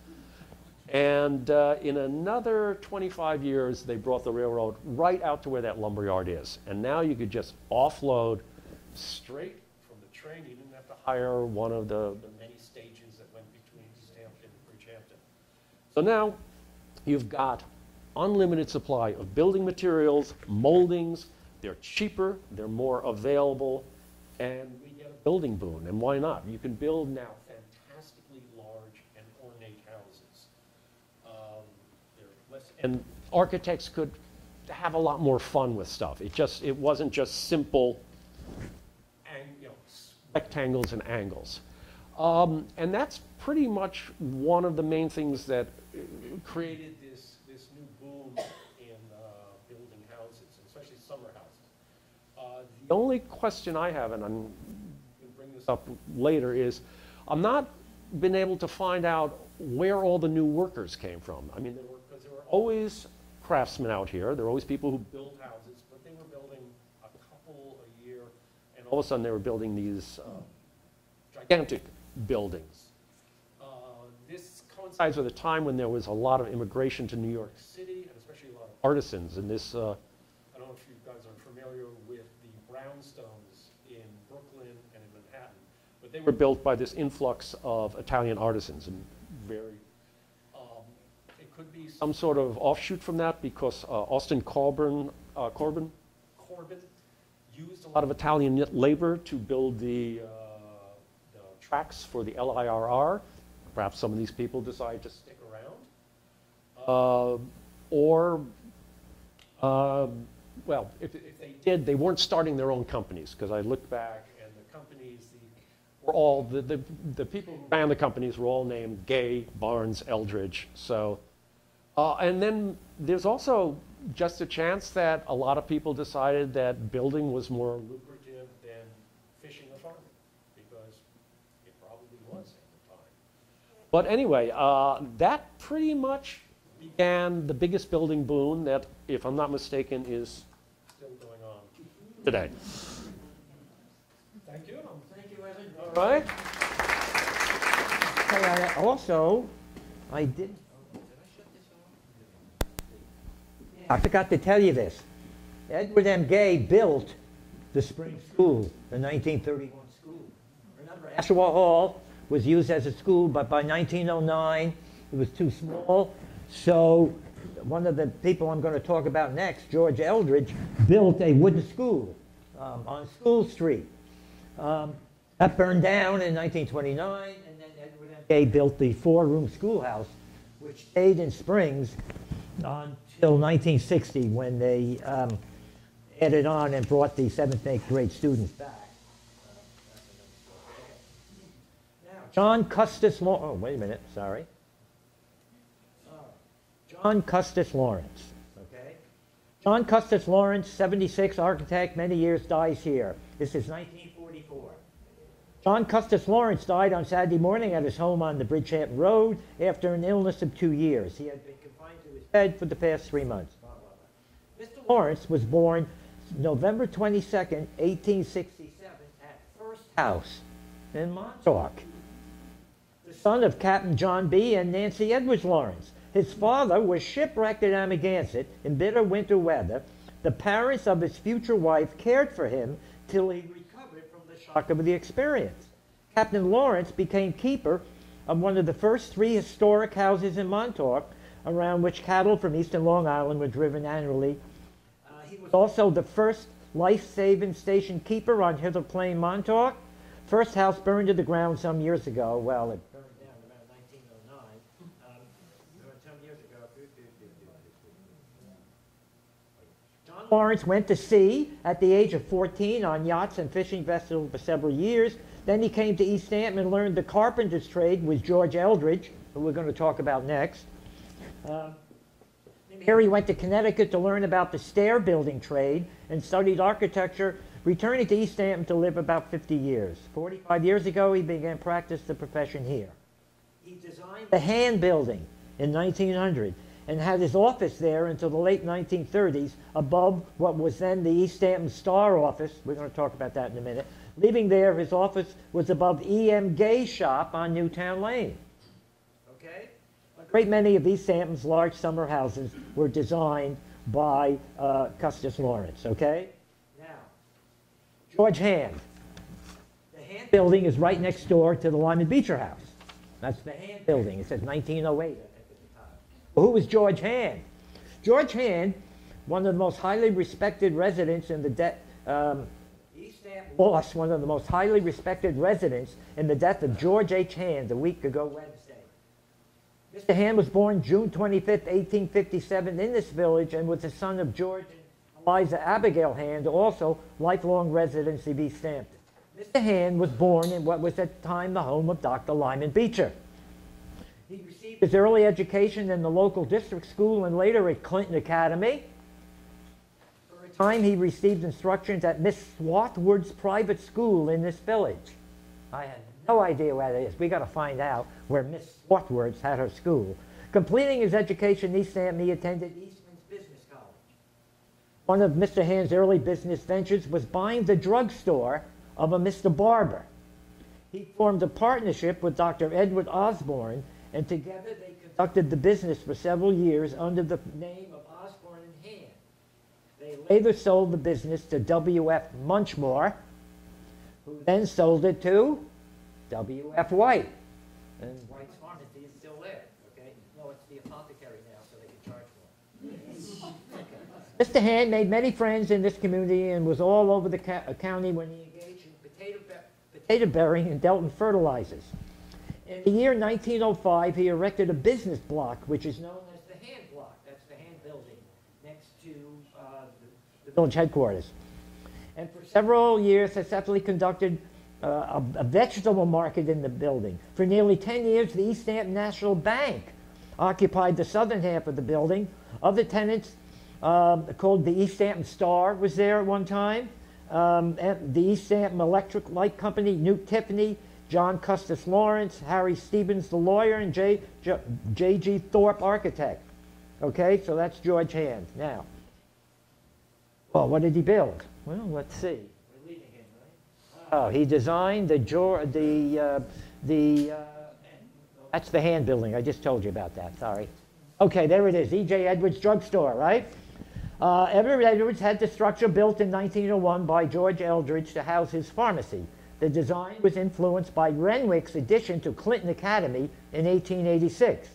And uh, in another 25 years, they brought the railroad right out to where that lumberyard is. And now you could just offload straight from the train. You didn't have to hire one of the, the many stages that went between East Hampton and Bridgehampton. So now you've got unlimited supply of building materials, moldings. They're cheaper, they're more available, and we get a building boom. And why not? You can build now fantastically large and ornate houses. Um, less- And architects could have a lot more fun with stuff. It just, it wasn't just simple and, you know, rectangles and angles. Um, and that's pretty much one of the main things that uh, created this, this new boom in uh, building houses, especially summer houses. Uh, The only question I have, and I'm going to bring this up later, is I'm not been able to find out where all the new workers came from. I mean, there were, because there were always craftsmen out here, there were always people who built houses, but they were building a couple a year, and all of a sudden they were building these uh, gigantic buildings. Uh, This coincides with a time when there was a lot of immigration to New York City, and especially a lot of artisans. And this, uh, I don't know if you guys are familiar with the brownstones in Brooklyn and in Manhattan, but they were built by this influx of Italian artisans and very, um, it could be some sort of offshoot from that because uh, Austin Corbin, uh, Corbin, Corbett used a lot of Italian labor to build the, uh, the tracks for the LIRR. Perhaps some of these people decide to stick around. Uh, or, uh, well, if, if they did, they weren't starting their own companies, because I looked back and the companies the, were all, the, the, the people who ran the companies were all named Gay, Barnes, Eldridge. So, uh, and then there's also just a chance that a lot of people decided that building was more lucrative than fishing or farming, because it probably was at the time. But anyway, uh, that pretty much began the biggest building boom that, if I'm not mistaken, is today. Thank you. Thank you, Evan. All right. Okay, I also, I did. I forgot to tell you this. Edward M. Gay built the spring school, the 1931 school. Remember, Hall was used as a school, but by 1909, it was too small. So one of the people I'm going to talk about next, George Eldridge, built a wooden school um, on School Street. Um, that burned down in 1929, and then Edward M. Built the four-room schoolhouse, which stayed in Springs until 1960 when they um, added on and brought the seventh and eighth grade students back. Now, John Custis Lawrence, oh, wait a minute, sorry. John Custis Lawrence, okay? John Custis Lawrence, 76, architect, many years, dies here. This is 1944. John Custis Lawrence died on Saturday morning at his home on the Bridgehampton Road after an illness of two years. He had been confined to his bed for the past three months. Mr. Lawrence was born November 22nd, 1867, at First House in Montauk, the son of Captain John B. and Nancy Edwards Lawrence. His father was shipwrecked at Amagansett in bitter winter weather. The parents of his future wife cared for him till he recovered from the shock of the experience. Captain Lawrence became keeper of one of the first three historic houses in Montauk, around which cattle from eastern Long Island were driven annually. Uh, he was also the first life-saving station keeper on Hither Plain, Montauk. First house burned to the ground some years ago. Well, it burned down around 1909. Um, some years ago. John Lawrence went to sea at the age of 14 on yachts and fishing vessels for several years. Then he came to East Hampton and learned the carpenter's trade with George Eldridge, who we're going to talk about next. Uh, here he went to Connecticut to learn about the stair building trade and studied architecture, returning to East Hampton to live about 50 years. 45 years ago, he began practice the profession here. He designed the hand building in 1900 and had his office there until the late 1930s above what was then the East Hampton Star office. We're going to talk about that in a minute. Leaving there, his office was above E.M. Gay's shop on Newtown Lane. Okay? A great many of East Hampton's large summer houses were designed by uh, Custis Lawrence. Okay? Now, George Hand. The Hand building is right next door to the Lyman Beecher House. That's the Hand building. It says 1908. Well, who was George Hand? George Hand, one of the most highly respected residents in the death, um, East Hampton lost one of the most highly respected residents in the death of George H. Hand a week ago Wednesday. Mr. Hand was born June 25, 1857 in this village and was the son of George and Eliza Abigail Hand, also lifelong residents of East Hampton. Mr. Hand was born in what was at the time the home of Dr. Lyman Beecher. He received his early education in the local district school and later at Clinton Academy. For a time, he received instructions at Miss Swarthwood's private school in this village. I had no idea where that is. We got to find out where Miss Swarthwood's had her school. Completing his education in he attended Eastman's Business College. One of Mr. Hand's early business ventures was buying the drugstore of a Mr. Barber. He formed a partnership with Dr. Edward Osborne, and together they conducted the business for several years under the name of Osborne and Hand. They later sold the business to W.F. Munchmore, who then sold it to W.F. White. And White's pharmacy is still there, okay? No, it's the apothecary now, so they can charge more. Mr. Hand made many friends in this community and was all over the county when he engaged in potato, potato bearing and dealt in fertilizers. In the year 1905, he erected a business block, which is known as the Hand Block. That's the Hand Building, next to uh, the, the village headquarters. And for several years, successfully conducted uh, a, a vegetable market in the building. For nearly 10 years, the East Hampton National Bank occupied the southern half of the building. Other tenants um, called the East Hampton Star was there at one time. Um, the East Hampton Electric Light Company, New Tiffany, John Custis Lawrence, Harry Stevens, the lawyer, and J. J. J.G. Thorpe, architect. Okay, so that's George Hand. Now, well, what did he build? Well, let's see. Oh, he designed the the uh, the. Uh, that's the hand building. I just told you about that. Sorry. Okay, there it is. E.J. Edwards Drugstore, right? Uh, Edward Edwards had the structure built in 1901 by George Eldridge to house his pharmacy. The design was influenced by Renwick's addition to Clinton Academy in 1886.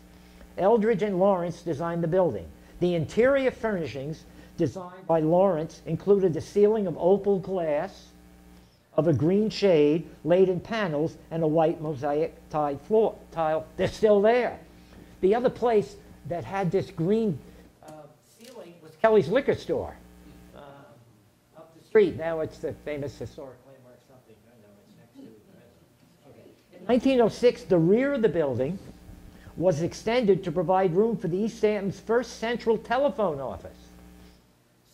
Eldridge and Lawrence designed the building. The interior furnishings designed by Lawrence included a ceiling of opal glass of a green shade laid in panels and a white mosaic tile floor tile. They're still there. The other place that had this green uh, ceiling was Kelly's Liquor Store uh, up the street. Now it's the famous historic landmark something. I know it's next to. Okay. In 1906, the rear of the building was extended to provide room for the East Hampton's first central telephone office.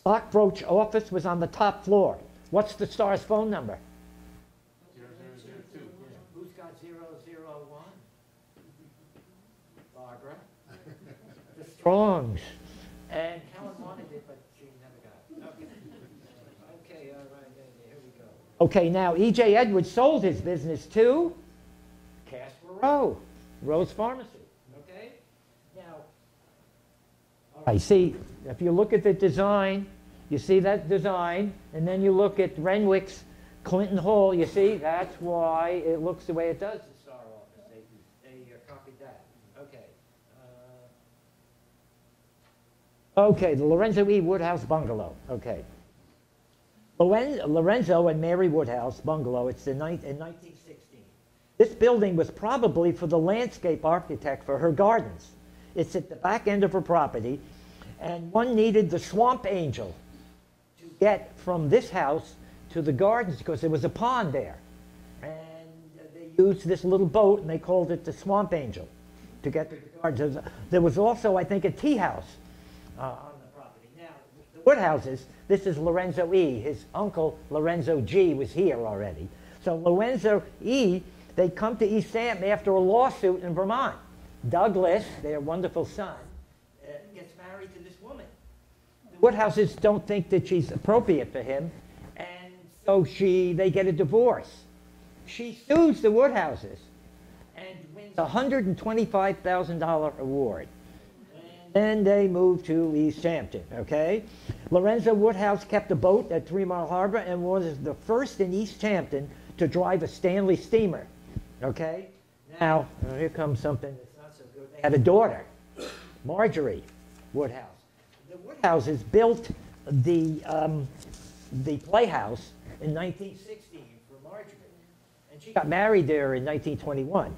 Stockbroach office was on the top floor. What's the star's phone number? who's got 001? Barbara. The Strongs. And Helen wanted it, but she never got it. Okay. Okay, all right, here we go. Okay, now E.J. Edwards sold his business to Casper Rowe, Rowe's Pharmacy. Okay? Now, I see, if you look at the design, you see that design, and then you look at Renwick's Clinton Hall, you see, that's why it looks the way it does, the Star Office. They, uh, copied that. Okay. Uh, Okay, the Lorenzo E. Woodhouse Bungalow. Okay. Lorenzo and Mary Woodhouse Bungalow, it's the ninth, in 1916. This building was probably for the landscape architect for her gardens. It's at the back end of her property, and one needed the swamp angel to get from this house to the gardens because there was a pond there. And they used this little boat and they called it the swamp angel to get to the gardens. There was also, I think, a tea house uh, on the property. Now, the Woodhouses, this is Lorenzo E. His uncle Lorenzo G. was here already. So Lorenzo E. They come to East Hampton after a lawsuit in Vermont. Douglas, their wonderful son, uh, gets married to this woman. The Woodhouses don't think that she's appropriate for him, and so she they get a divorce. She sues the Woodhouses and wins a $125,000 award. Then they moved to East Hampton, okay? Lorenzo Woodhouse kept a boat at Three Mile Harbor and was the first in East Hampton to drive a Stanley steamer, okay? Now, uh, here comes something that's not so good. They had a daughter, Marjorie Woodhouse. The Woodhouses built the, um, the playhouse in 1916 for Marjorie, and she got married there in 1921.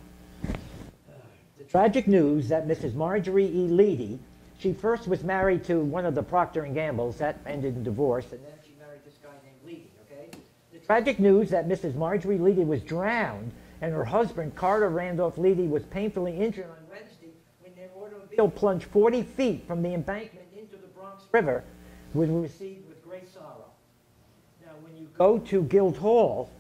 The tragic news that Mrs. Marjorie E. Leedy, she first was married to one of the Procter and Gambles, that ended in divorce, and then she married this guy named Leedy, okay? The tragic news that Mrs. Marjorie Leedy was drowned and her husband, Carter Randolph Leedy, was painfully injured on Wednesday when their automobile plunged 40 feet from the embankment into the Bronx River was received with great sorrow. Now, when you go to Guild Hall,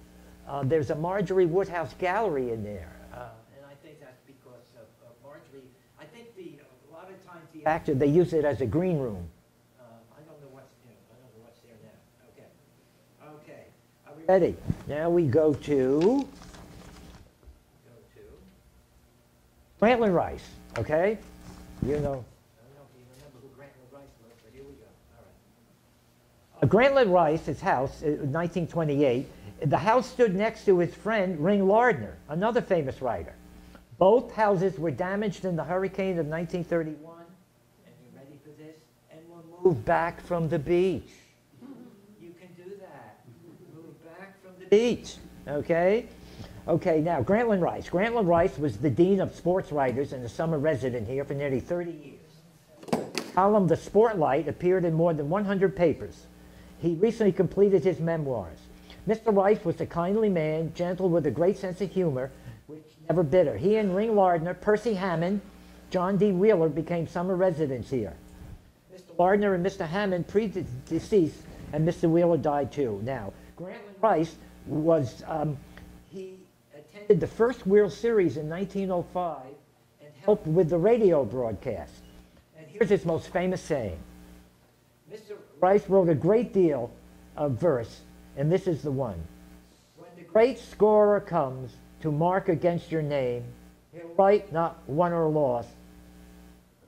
uh, there's a Marjorie Woodhouse gallery in there. Uh, and I think that's because of, of Marjorie. I think the, a lot of times the actor, they use it as a green room. Uh, I don't know what's, know, I don't know what's there now. Okay. Okay. Are we ready? Now we go to, go to Grantland Rice, okay? You know, I don't know if you remember who Grantland Rice was, but here we go. All right. Grantland Rice, his house, uh, 1928, the house stood next to his friend Ring Lardner, another famous writer. Both houses were damaged in the hurricane of 1931. And you ready for this? And were move back from the beach. You can do that. Move back from the beach. Okay? Okay, now, Grantland Rice. Grantland Rice was the Dean of Sports Writers and a summer resident here for nearly 30 years. Column The Sportlight appeared in more than 100 papers. He recently completed his memoirs. Mr. Rice was a kindly man, gentle with a great sense of humor, which never bitter. He and Ring Lardner, Percy Hammond, John D. Wheeler became summer residents here. Mr. Lardner and Mr. Hammond predeceased, and Mr. Wheeler died too. Now, Grantland Rice was, um, attended the first World Series in 1905 and helped with the radio broadcast. And here's his most famous saying. Mr. Rice wrote a great deal of verse, and this is the one. When the great scorer comes to mark against your name, he'll write not won or lost,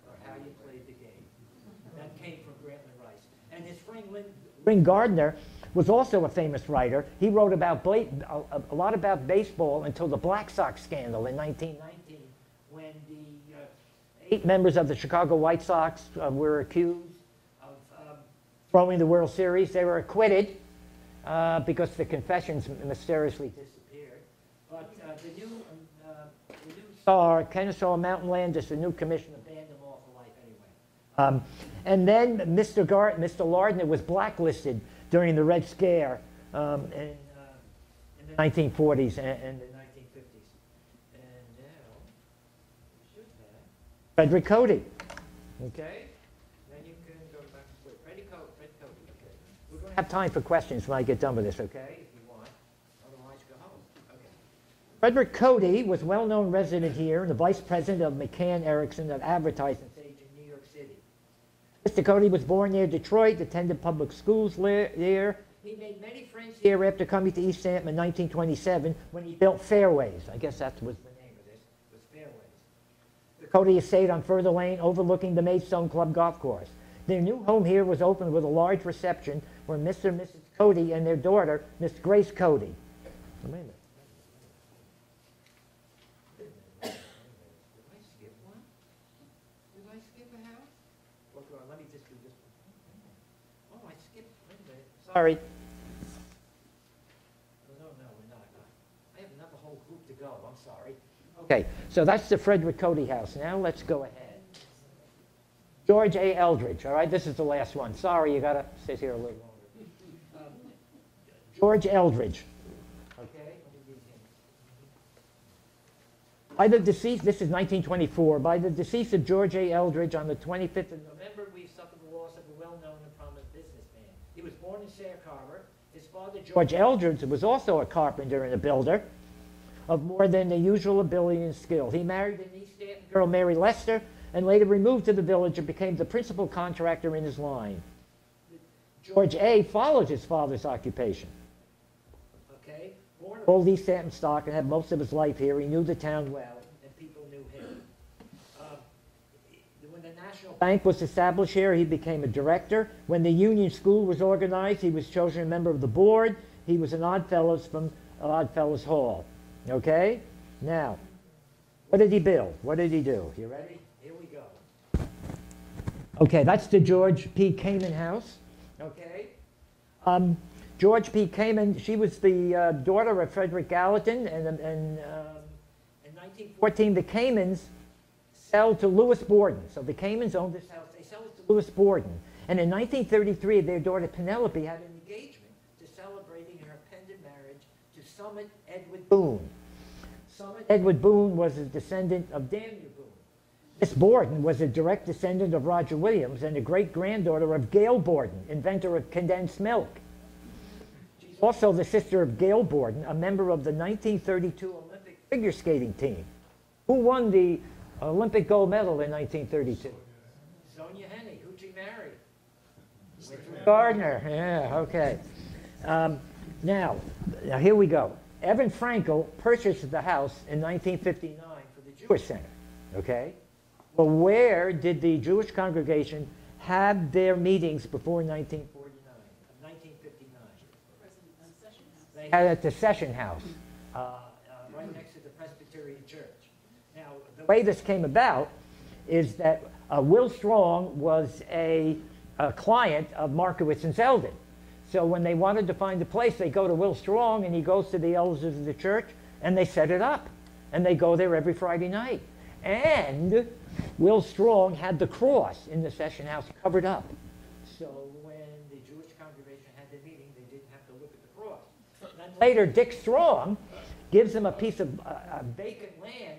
or how you played the game. That came from Grantland Rice. And his friend Ring Lardner was also a famous writer. He wrote about a, a lot about baseball until the Black Sox scandal in 1919, when the uh, eight members of the Chicago White Sox uh, were accused of um, throwing the World Series. They were acquitted uh, because the confessions mysteriously disappeared. But uh, the new, uh, the new star, Kennesaw Mountain Landis, the new commissioner, banned them all for life anyway. Um, and then Mr. Gar- Mr. Lardner was blacklisted during the Red Scare um, in, uh, in the 1940s and, and the 1950s. And now, we should have Frederick Cody. Okay? Then you can go back to. Freddie Cody, Fred Cody, okay. We're going to have time for questions when I get done with this, okay? If you. Otherwise, go home. Okay. Frederick Cody was well-known resident here and the vice president of McCann Erickson, of advertising agent in New York City. Mr. Cody was born near Detroit, attended public schools there. He made many friends here after coming to East Hampton in 1927 when he built Fairways. I guess that was the name of this, was Fairways. The Cody estate on Further Lane overlooking the Maidstone Club golf course. Their new home here was opened with a large reception where Mr. and Mrs. Cody and their daughter, Miss Grace Cody. Wait a minute. Wait a minute, wait a minute, wait a minute. Did I skip one? Did I skip a house? Well, hold on, let me just do this. one. Oh, I skipped, wait a minute. Sorry. No, no, we're not. I have another whole group to go, I'm sorry. Okay, so that's the Frederick Cody house. Now let's go ahead. George A. Eldridge, all right, this is the last one. Sorry, you gotta sit here a little longer. George Eldridge. Okay? By the decease, this is 1924, by the decease of George A. Eldridge on the 25th of November, we suffered the loss of a well-known and prominent businessman. He was born in Sag Harbor. George Eldridge, was also a carpenter and a builder of more than the usual ability and skill. He married an East Hampton girl, Mary Lester, and later removed to the village and became the principal contractor in his line. George A. followed his father's occupation. Okay? Born of old East Hampton stock and had most of his life here. He knew the town well, and people knew him. Uh, when the National Bank was established here, he became a director. When the Union School was organized, he was chosen a member of the board. He was an Odd Fellows from Odd Fellows Hall. Okay? Now, what did he build? What did he do? You ready? Here we go. Okay, that's the George P. Kamen house. Okay? Um, George P. Kamen, she was the uh, daughter of Frederick Gallatin, and, and um, in 1914, the Kamens sell to Lewis Borden. So the Kamens owned this house. They sell it to Lewis Borden. And in 1933, their daughter Penelope had an engagement to celebrating her pendant marriage to Summit Edward Boone. Summit Edward Boone was a descendant of Daniel Boone. Miss Borden was a direct descendant of Roger Williams and a great-granddaughter of Gail Borden, inventor of condensed milk. She's also the sister of Gail Borden, a member of the 1932 Olympic figure skating team. Who won the Olympic gold medal in 1932? Sonja Henie. Who'd she marry? Gardiner. Yeah, okay. Um, now, now, here we go. Evan Frankel purchased the house in 1959 for the Jewish Center. Okay? Well, where did the Jewish congregation have their meetings before 1949, 1959? They had it at the Session House, uh, uh, right next to the Presbyterian Church. Now, the way this came about is that uh, Will Strong was a a client of Markowitz and Zeldin. So when they wanted to find a place, they go to Will Strong, and he goes to the elders of the church, and they set it up. And they go there every Friday night. And Will Strong had the cross in the session house covered up. So when the Jewish congregation had their meeting, they didn't have to look at the cross. Later, Dick Strong gives them a piece of uh, uh, vacant land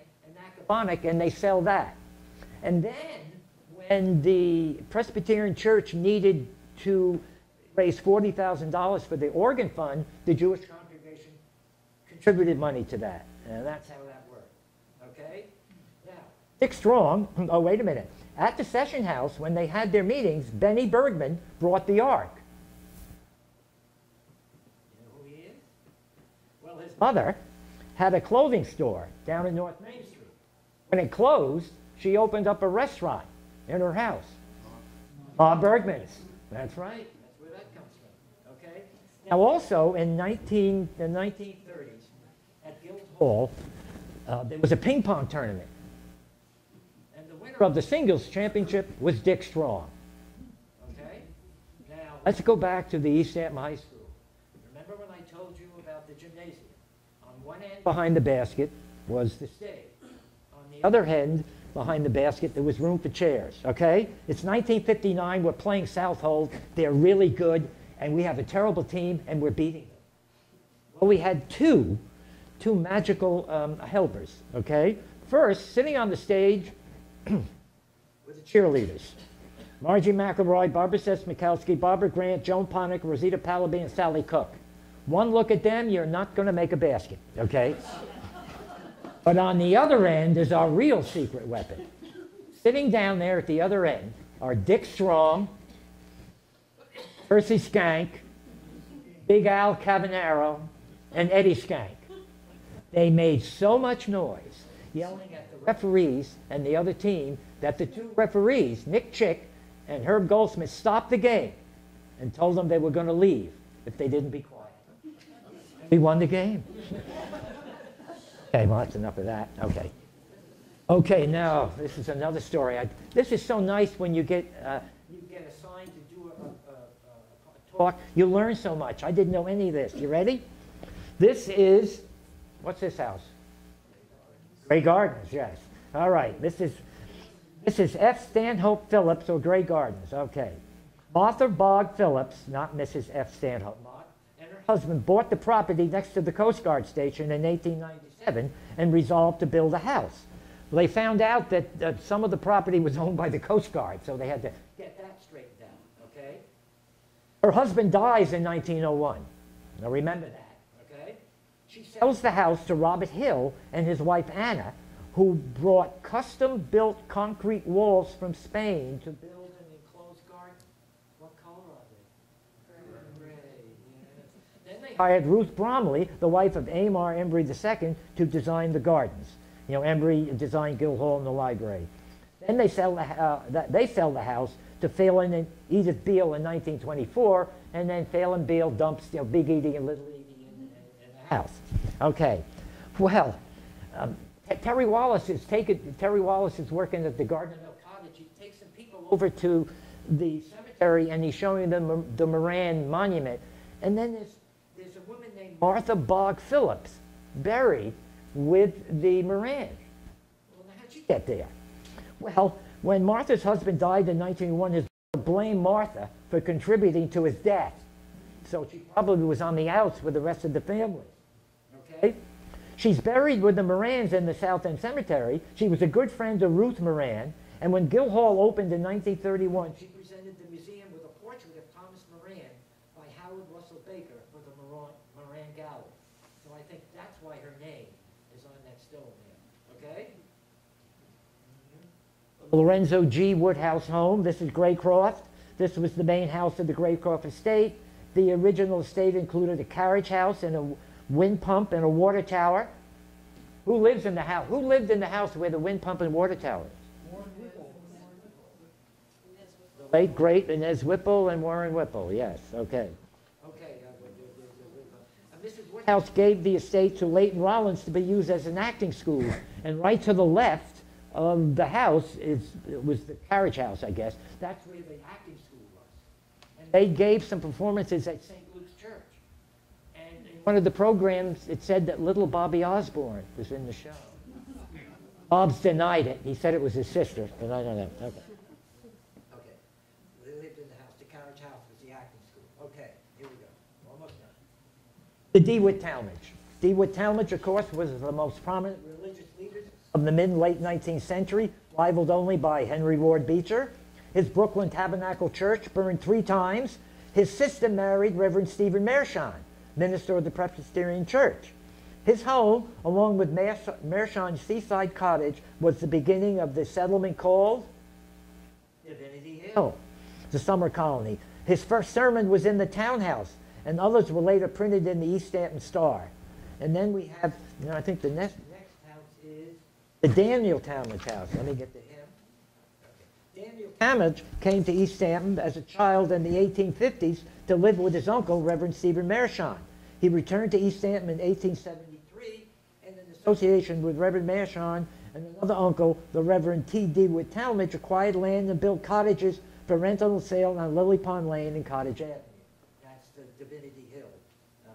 Accabonac, and they sell that. And then, when the Presbyterian Church needed to raise $40,000 for the organ fund, the Jewish congregation contributed money to that. And that's how that worked. Okay? Now, Dick Strong, oh, wait a minute. At the session house, when they had their meetings, Benny Bergman brought the ark. You know who he is? Well, his mother had a clothing store down in North Main Street. When it closed, she opened up a restaurant in her house. Bob Bergman's. That's right. That's where that comes from. Okay? Now, also in 19, the 1930s, at Guildhall, uh, there was a ping pong tournament. And the winner of the singles championship was Dick Strong. Okay? Now, let's go back to the East Hampton High School. Remember when I told you about the gymnasium? On one end behind the basket was the stage. The other end behind the basket, there was room for chairs. Okay? It's 1959. We're playing Southold. They're really good, and we have a terrible team, and we're beating them. Well, we had two, two magical um, helpers. Okay? First, sitting on the stage were the cheerleaders. Margie McElroy, Barbara Sesmikowski, Barbara Grant, Joan Ponick, Rosita Palaby, and Sally Cook. One look at them, you're not going to make a basket, okay? But on the other end is our real secret weapon. Sitting down there at the other end are Dick Strong, Percy Skank, Big Al Cavanero, and Eddie Skank. They made so much noise yelling at the referees and the other team that the two referees, Nick Chick and Herb Goldsmith, stopped the game and told them they were going to leave if they didn't be quiet. We won the game. Okay, well, that's enough of that. Okay. Okay, now, this is another story. I, this is so nice when you get, uh, you get assigned to do a, a, a, talk. You learn so much. I didn't know any of this. You ready? This is, what's this house? Grey Gardens, yes. All right, this is, this is F. Stanhope Phillips or Grey Gardens. Okay. Martha Bogg Phillips, not Mrs. F. Stanhope, and her husband bought the property next to the Coast Guard station in 1897 and resolved to build a house. They found out that, that some of the property was owned by the Coast Guard, so they had to get that straightened out, okay? Her husband dies in 1901. Now remember that, okay? She sells the house to Robert Hill and his wife Anna, who brought custom-built concrete walls from Spain to build an enclosed garden. What color are they? Gray. yes. Then they hired Ruth Bromley, the wife of Aymar Embury II, to design the gardens. You know, Embury designed Guildhall and the library. Then they sell the, uh, they sell the house to Phelan and Edith Beale in 1924, and then Phelan Beale dumps you know, Big Edie and Little Edie in, in, the house. Okay, well, um, Terry Wallace is taking, Terry Wallace is working at the Garden of Cottage. He takes some people over to the cemetery and he's showing them the Moran monument. And then there's, Martha Bogg Phillips buried with the Moran. Well, how'd she get there? Well, when Martha's husband died in 1901, his brother blamed Martha for contributing to his death. So she probably was on the outs with the rest of the family. Okay? She's buried with the Morans in the South End Cemetery. She was a good friend of Ruth Moran, and when Guildhall opened in 1931, she presented the museum with a portrait of Thomas Moran by Howard Russell Baker for the Moran, Moran Gallery. So I think that's why her name is on that stone there. Okay? Lorenzo G. Woodhouse home. This is Graycroft. This was the main house of the Graycroft estate. The original estate included a carriage house and a wind pump and a water tower. Who lives in the house? Who lived in the house where the wind pump and water tower is? The late great Inez Whipple and Warren Whipple. Yes. Okay. Okay. Uh, Mrs. Woodhouse gave the estate to Leighton Rollins to be used as an acting school, and right to the left of the house is was the carriage house, I guess. That's where the acting school was. And they gave some performances at St. Luke's Church. And in one of the programs, it said that little Bobby Osborne was in the show. Bob's denied it. He said it was his sister, but I don't know. Okay. Okay. They lived in the house. The carriage house was the acting school. Okay, here we go. Almost done. The DeWitt Talmage. DeWitt Talmage, of course, was the most prominent religious of the mid-late 19th century, rivaled only by Henry Ward Beecher. His Brooklyn Tabernacle Church burned three times. His sister married Reverend Stephen Mershon, minister of the Presbyterian Church. His home, along with Mersh- Mershon's seaside cottage, was the beginning of the settlement called Divinity Hill, the summer colony. His first sermon was in the townhouse, and others were later printed in the East Hampton Star. And then we have, you know, I think the next, the Daniel Talmage house. Let me get to him. Daniel Talmage came to East Hampton as a child in the 1850s to live with his uncle, Reverend Stephen Mershon. He returned to East Hampton in 1873 and in association with Reverend Mershon and another uncle, the Reverend T.D. DeWitt Talmage, acquired land and built cottages for rental and sale on Lily Pond Lane and Cottage Avenue. That's the Divinity Hill. Um,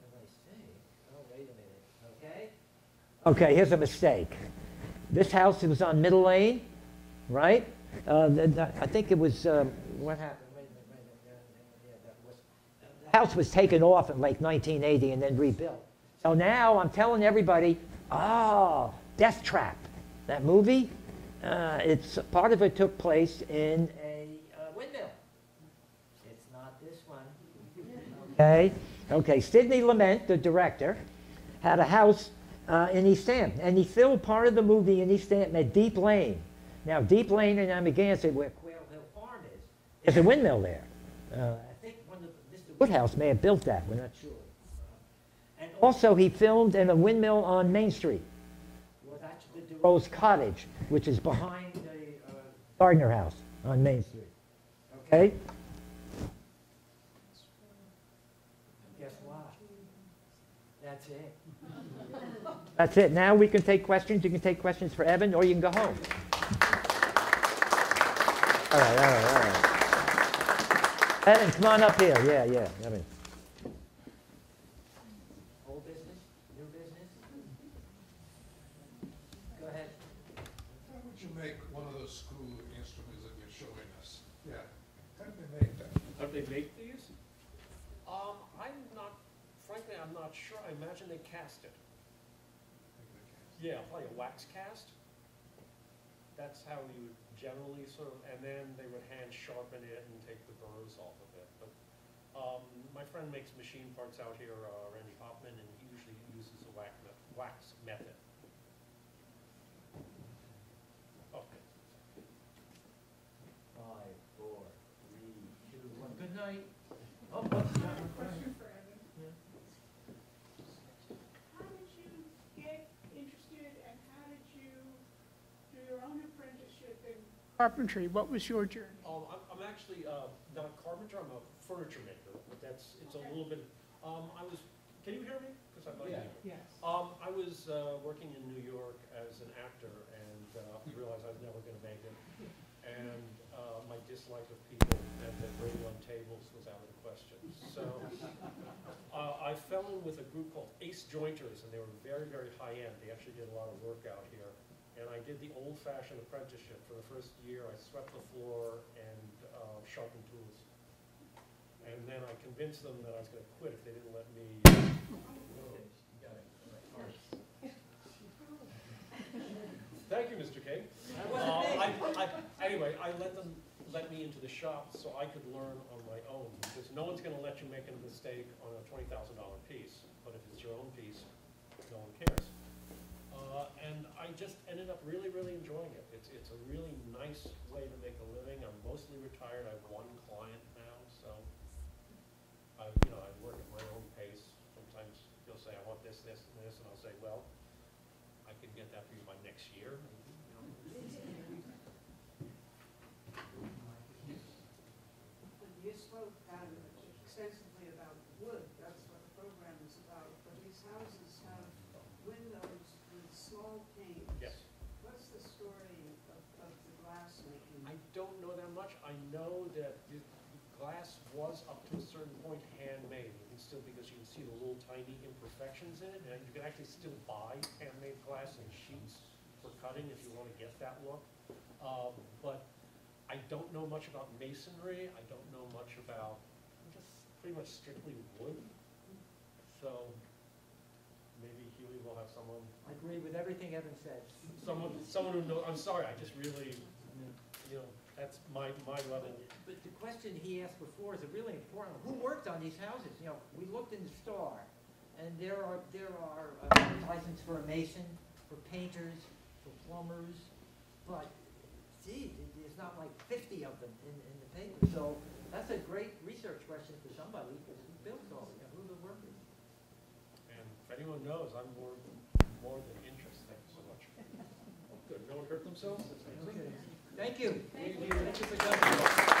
what did I say? Oh, wait a minute, okay? Okay, here's a mistake. This house was on Middle Lane, right? Uh, th- th- I think it was, um, what happened? The house was taken off in like 1980 and then rebuilt. So now I'm telling everybody, oh, Deathtrap, that movie, uh, it's, part of it took place in a uh, windmill. It's not this one. Okay, okay, Sidney Lumet, the director, had a house uh, in East Hampton, and he filmed part of the movie in East Hampton at Deep Lane. Now, Deep Lane in Amagansett, where Quail Hill Farm is, there's a windmill there. Uh, I think one of the, Mr. Woodhouse may have built that, we're not sure. And also, he filmed in a windmill on Main Street. Was actually the DeRose Cottage, which is behind the uh, Gardiner House on Main Street. Okay? Guess what? That's it. That's it. Now we can take questions. You can take questions for Evan, or you can go home. All right, all right, all right. Evan, come on up here. Yeah, yeah. Evan. Old business? New business? Go ahead. How would you make one of those school instruments that you're showing us? Yeah, how do they make that? How do they make these? Um, I'm not, frankly, I'm not sure. I imagine they cast it. Yeah, probably a wax cast. That's how you would generally sort of, and then they would hand sharpen it and take the burrs off of it. But, um, my friend makes machine parts out here, uh, Randy Hoffman, and he usually uses the wax, wax method. Okay. Five, four, three, two, one. Good night. Oh, oh, yeah. Question for Evan. How did you get interested and how did you do your own apprenticeship in carpentry? What was your journey? Um, I'm, I'm actually, uh, not a carpenter, I'm a furniture maker, but that's, it's a little bit, um, I was, can you hear me? Because I'm not Yeah. here. Yes. Um, I was, uh, working in New York as an actor and, uh, realized I was never gonna make it. And, uh, my dislike of people and that waiting on tables was out of the question. So, uh, I fell in with a group called Ace Jointers and they were very, very high-end. They actually did a lot of work out here. And I did the old-fashioned apprenticeship. For the first year, I swept the floor and, uh, sharpened tools. And then I convinced them that I was gonna quit if they didn't let me Thank you, Mr. King. Uh, I, I, anyway, I let them, let me into the shop so I could learn on my own, because no one's gonna let you make a mistake on a twenty thousand dollar piece, but if it's your own piece, no one cares. Uh, and I just ended up really, really enjoying it. It's, it's a really nice way to make a living. I'm mostly retired. I have one client now, so I, you know, I work at my own pace. Sometimes he'll say, I want this, this, and this, and I'll say, well, I can get that for you by next year. maybe, you know. You spoke um, extensively about wood, that's what the program is about, but these houses have windows small panes. Yes. What's the story of, of the glass making? I don't know that much. I know that the, glass was up to a certain point handmade. You can still, because you can see the little tiny imperfections in it, and you can actually still buy handmade glass in sheets for cutting if you want to get that look. Um, But I don't know much about masonry, I don't know much about, I'm just pretty much strictly wood. So maybe Huey will have someone, I agree with everything Evan said. someone, someone who knows, I'm sorry, I just really, you know, that's my, my level. But the question he asked before is a really important one. Who worked on these houses? You know, we looked in the star, and there are, there are uh, advertisements for a mason, for painters, for plumbers, but gee, there's not like fifty of them in, in the paper. So that's a great research question for somebody, because who built all, you know, who are the workers? And if anyone knows, I'm more, more than interested, thank you so much. Good, no one hurt themselves? That's amazing. Thank you. Thank you for coming.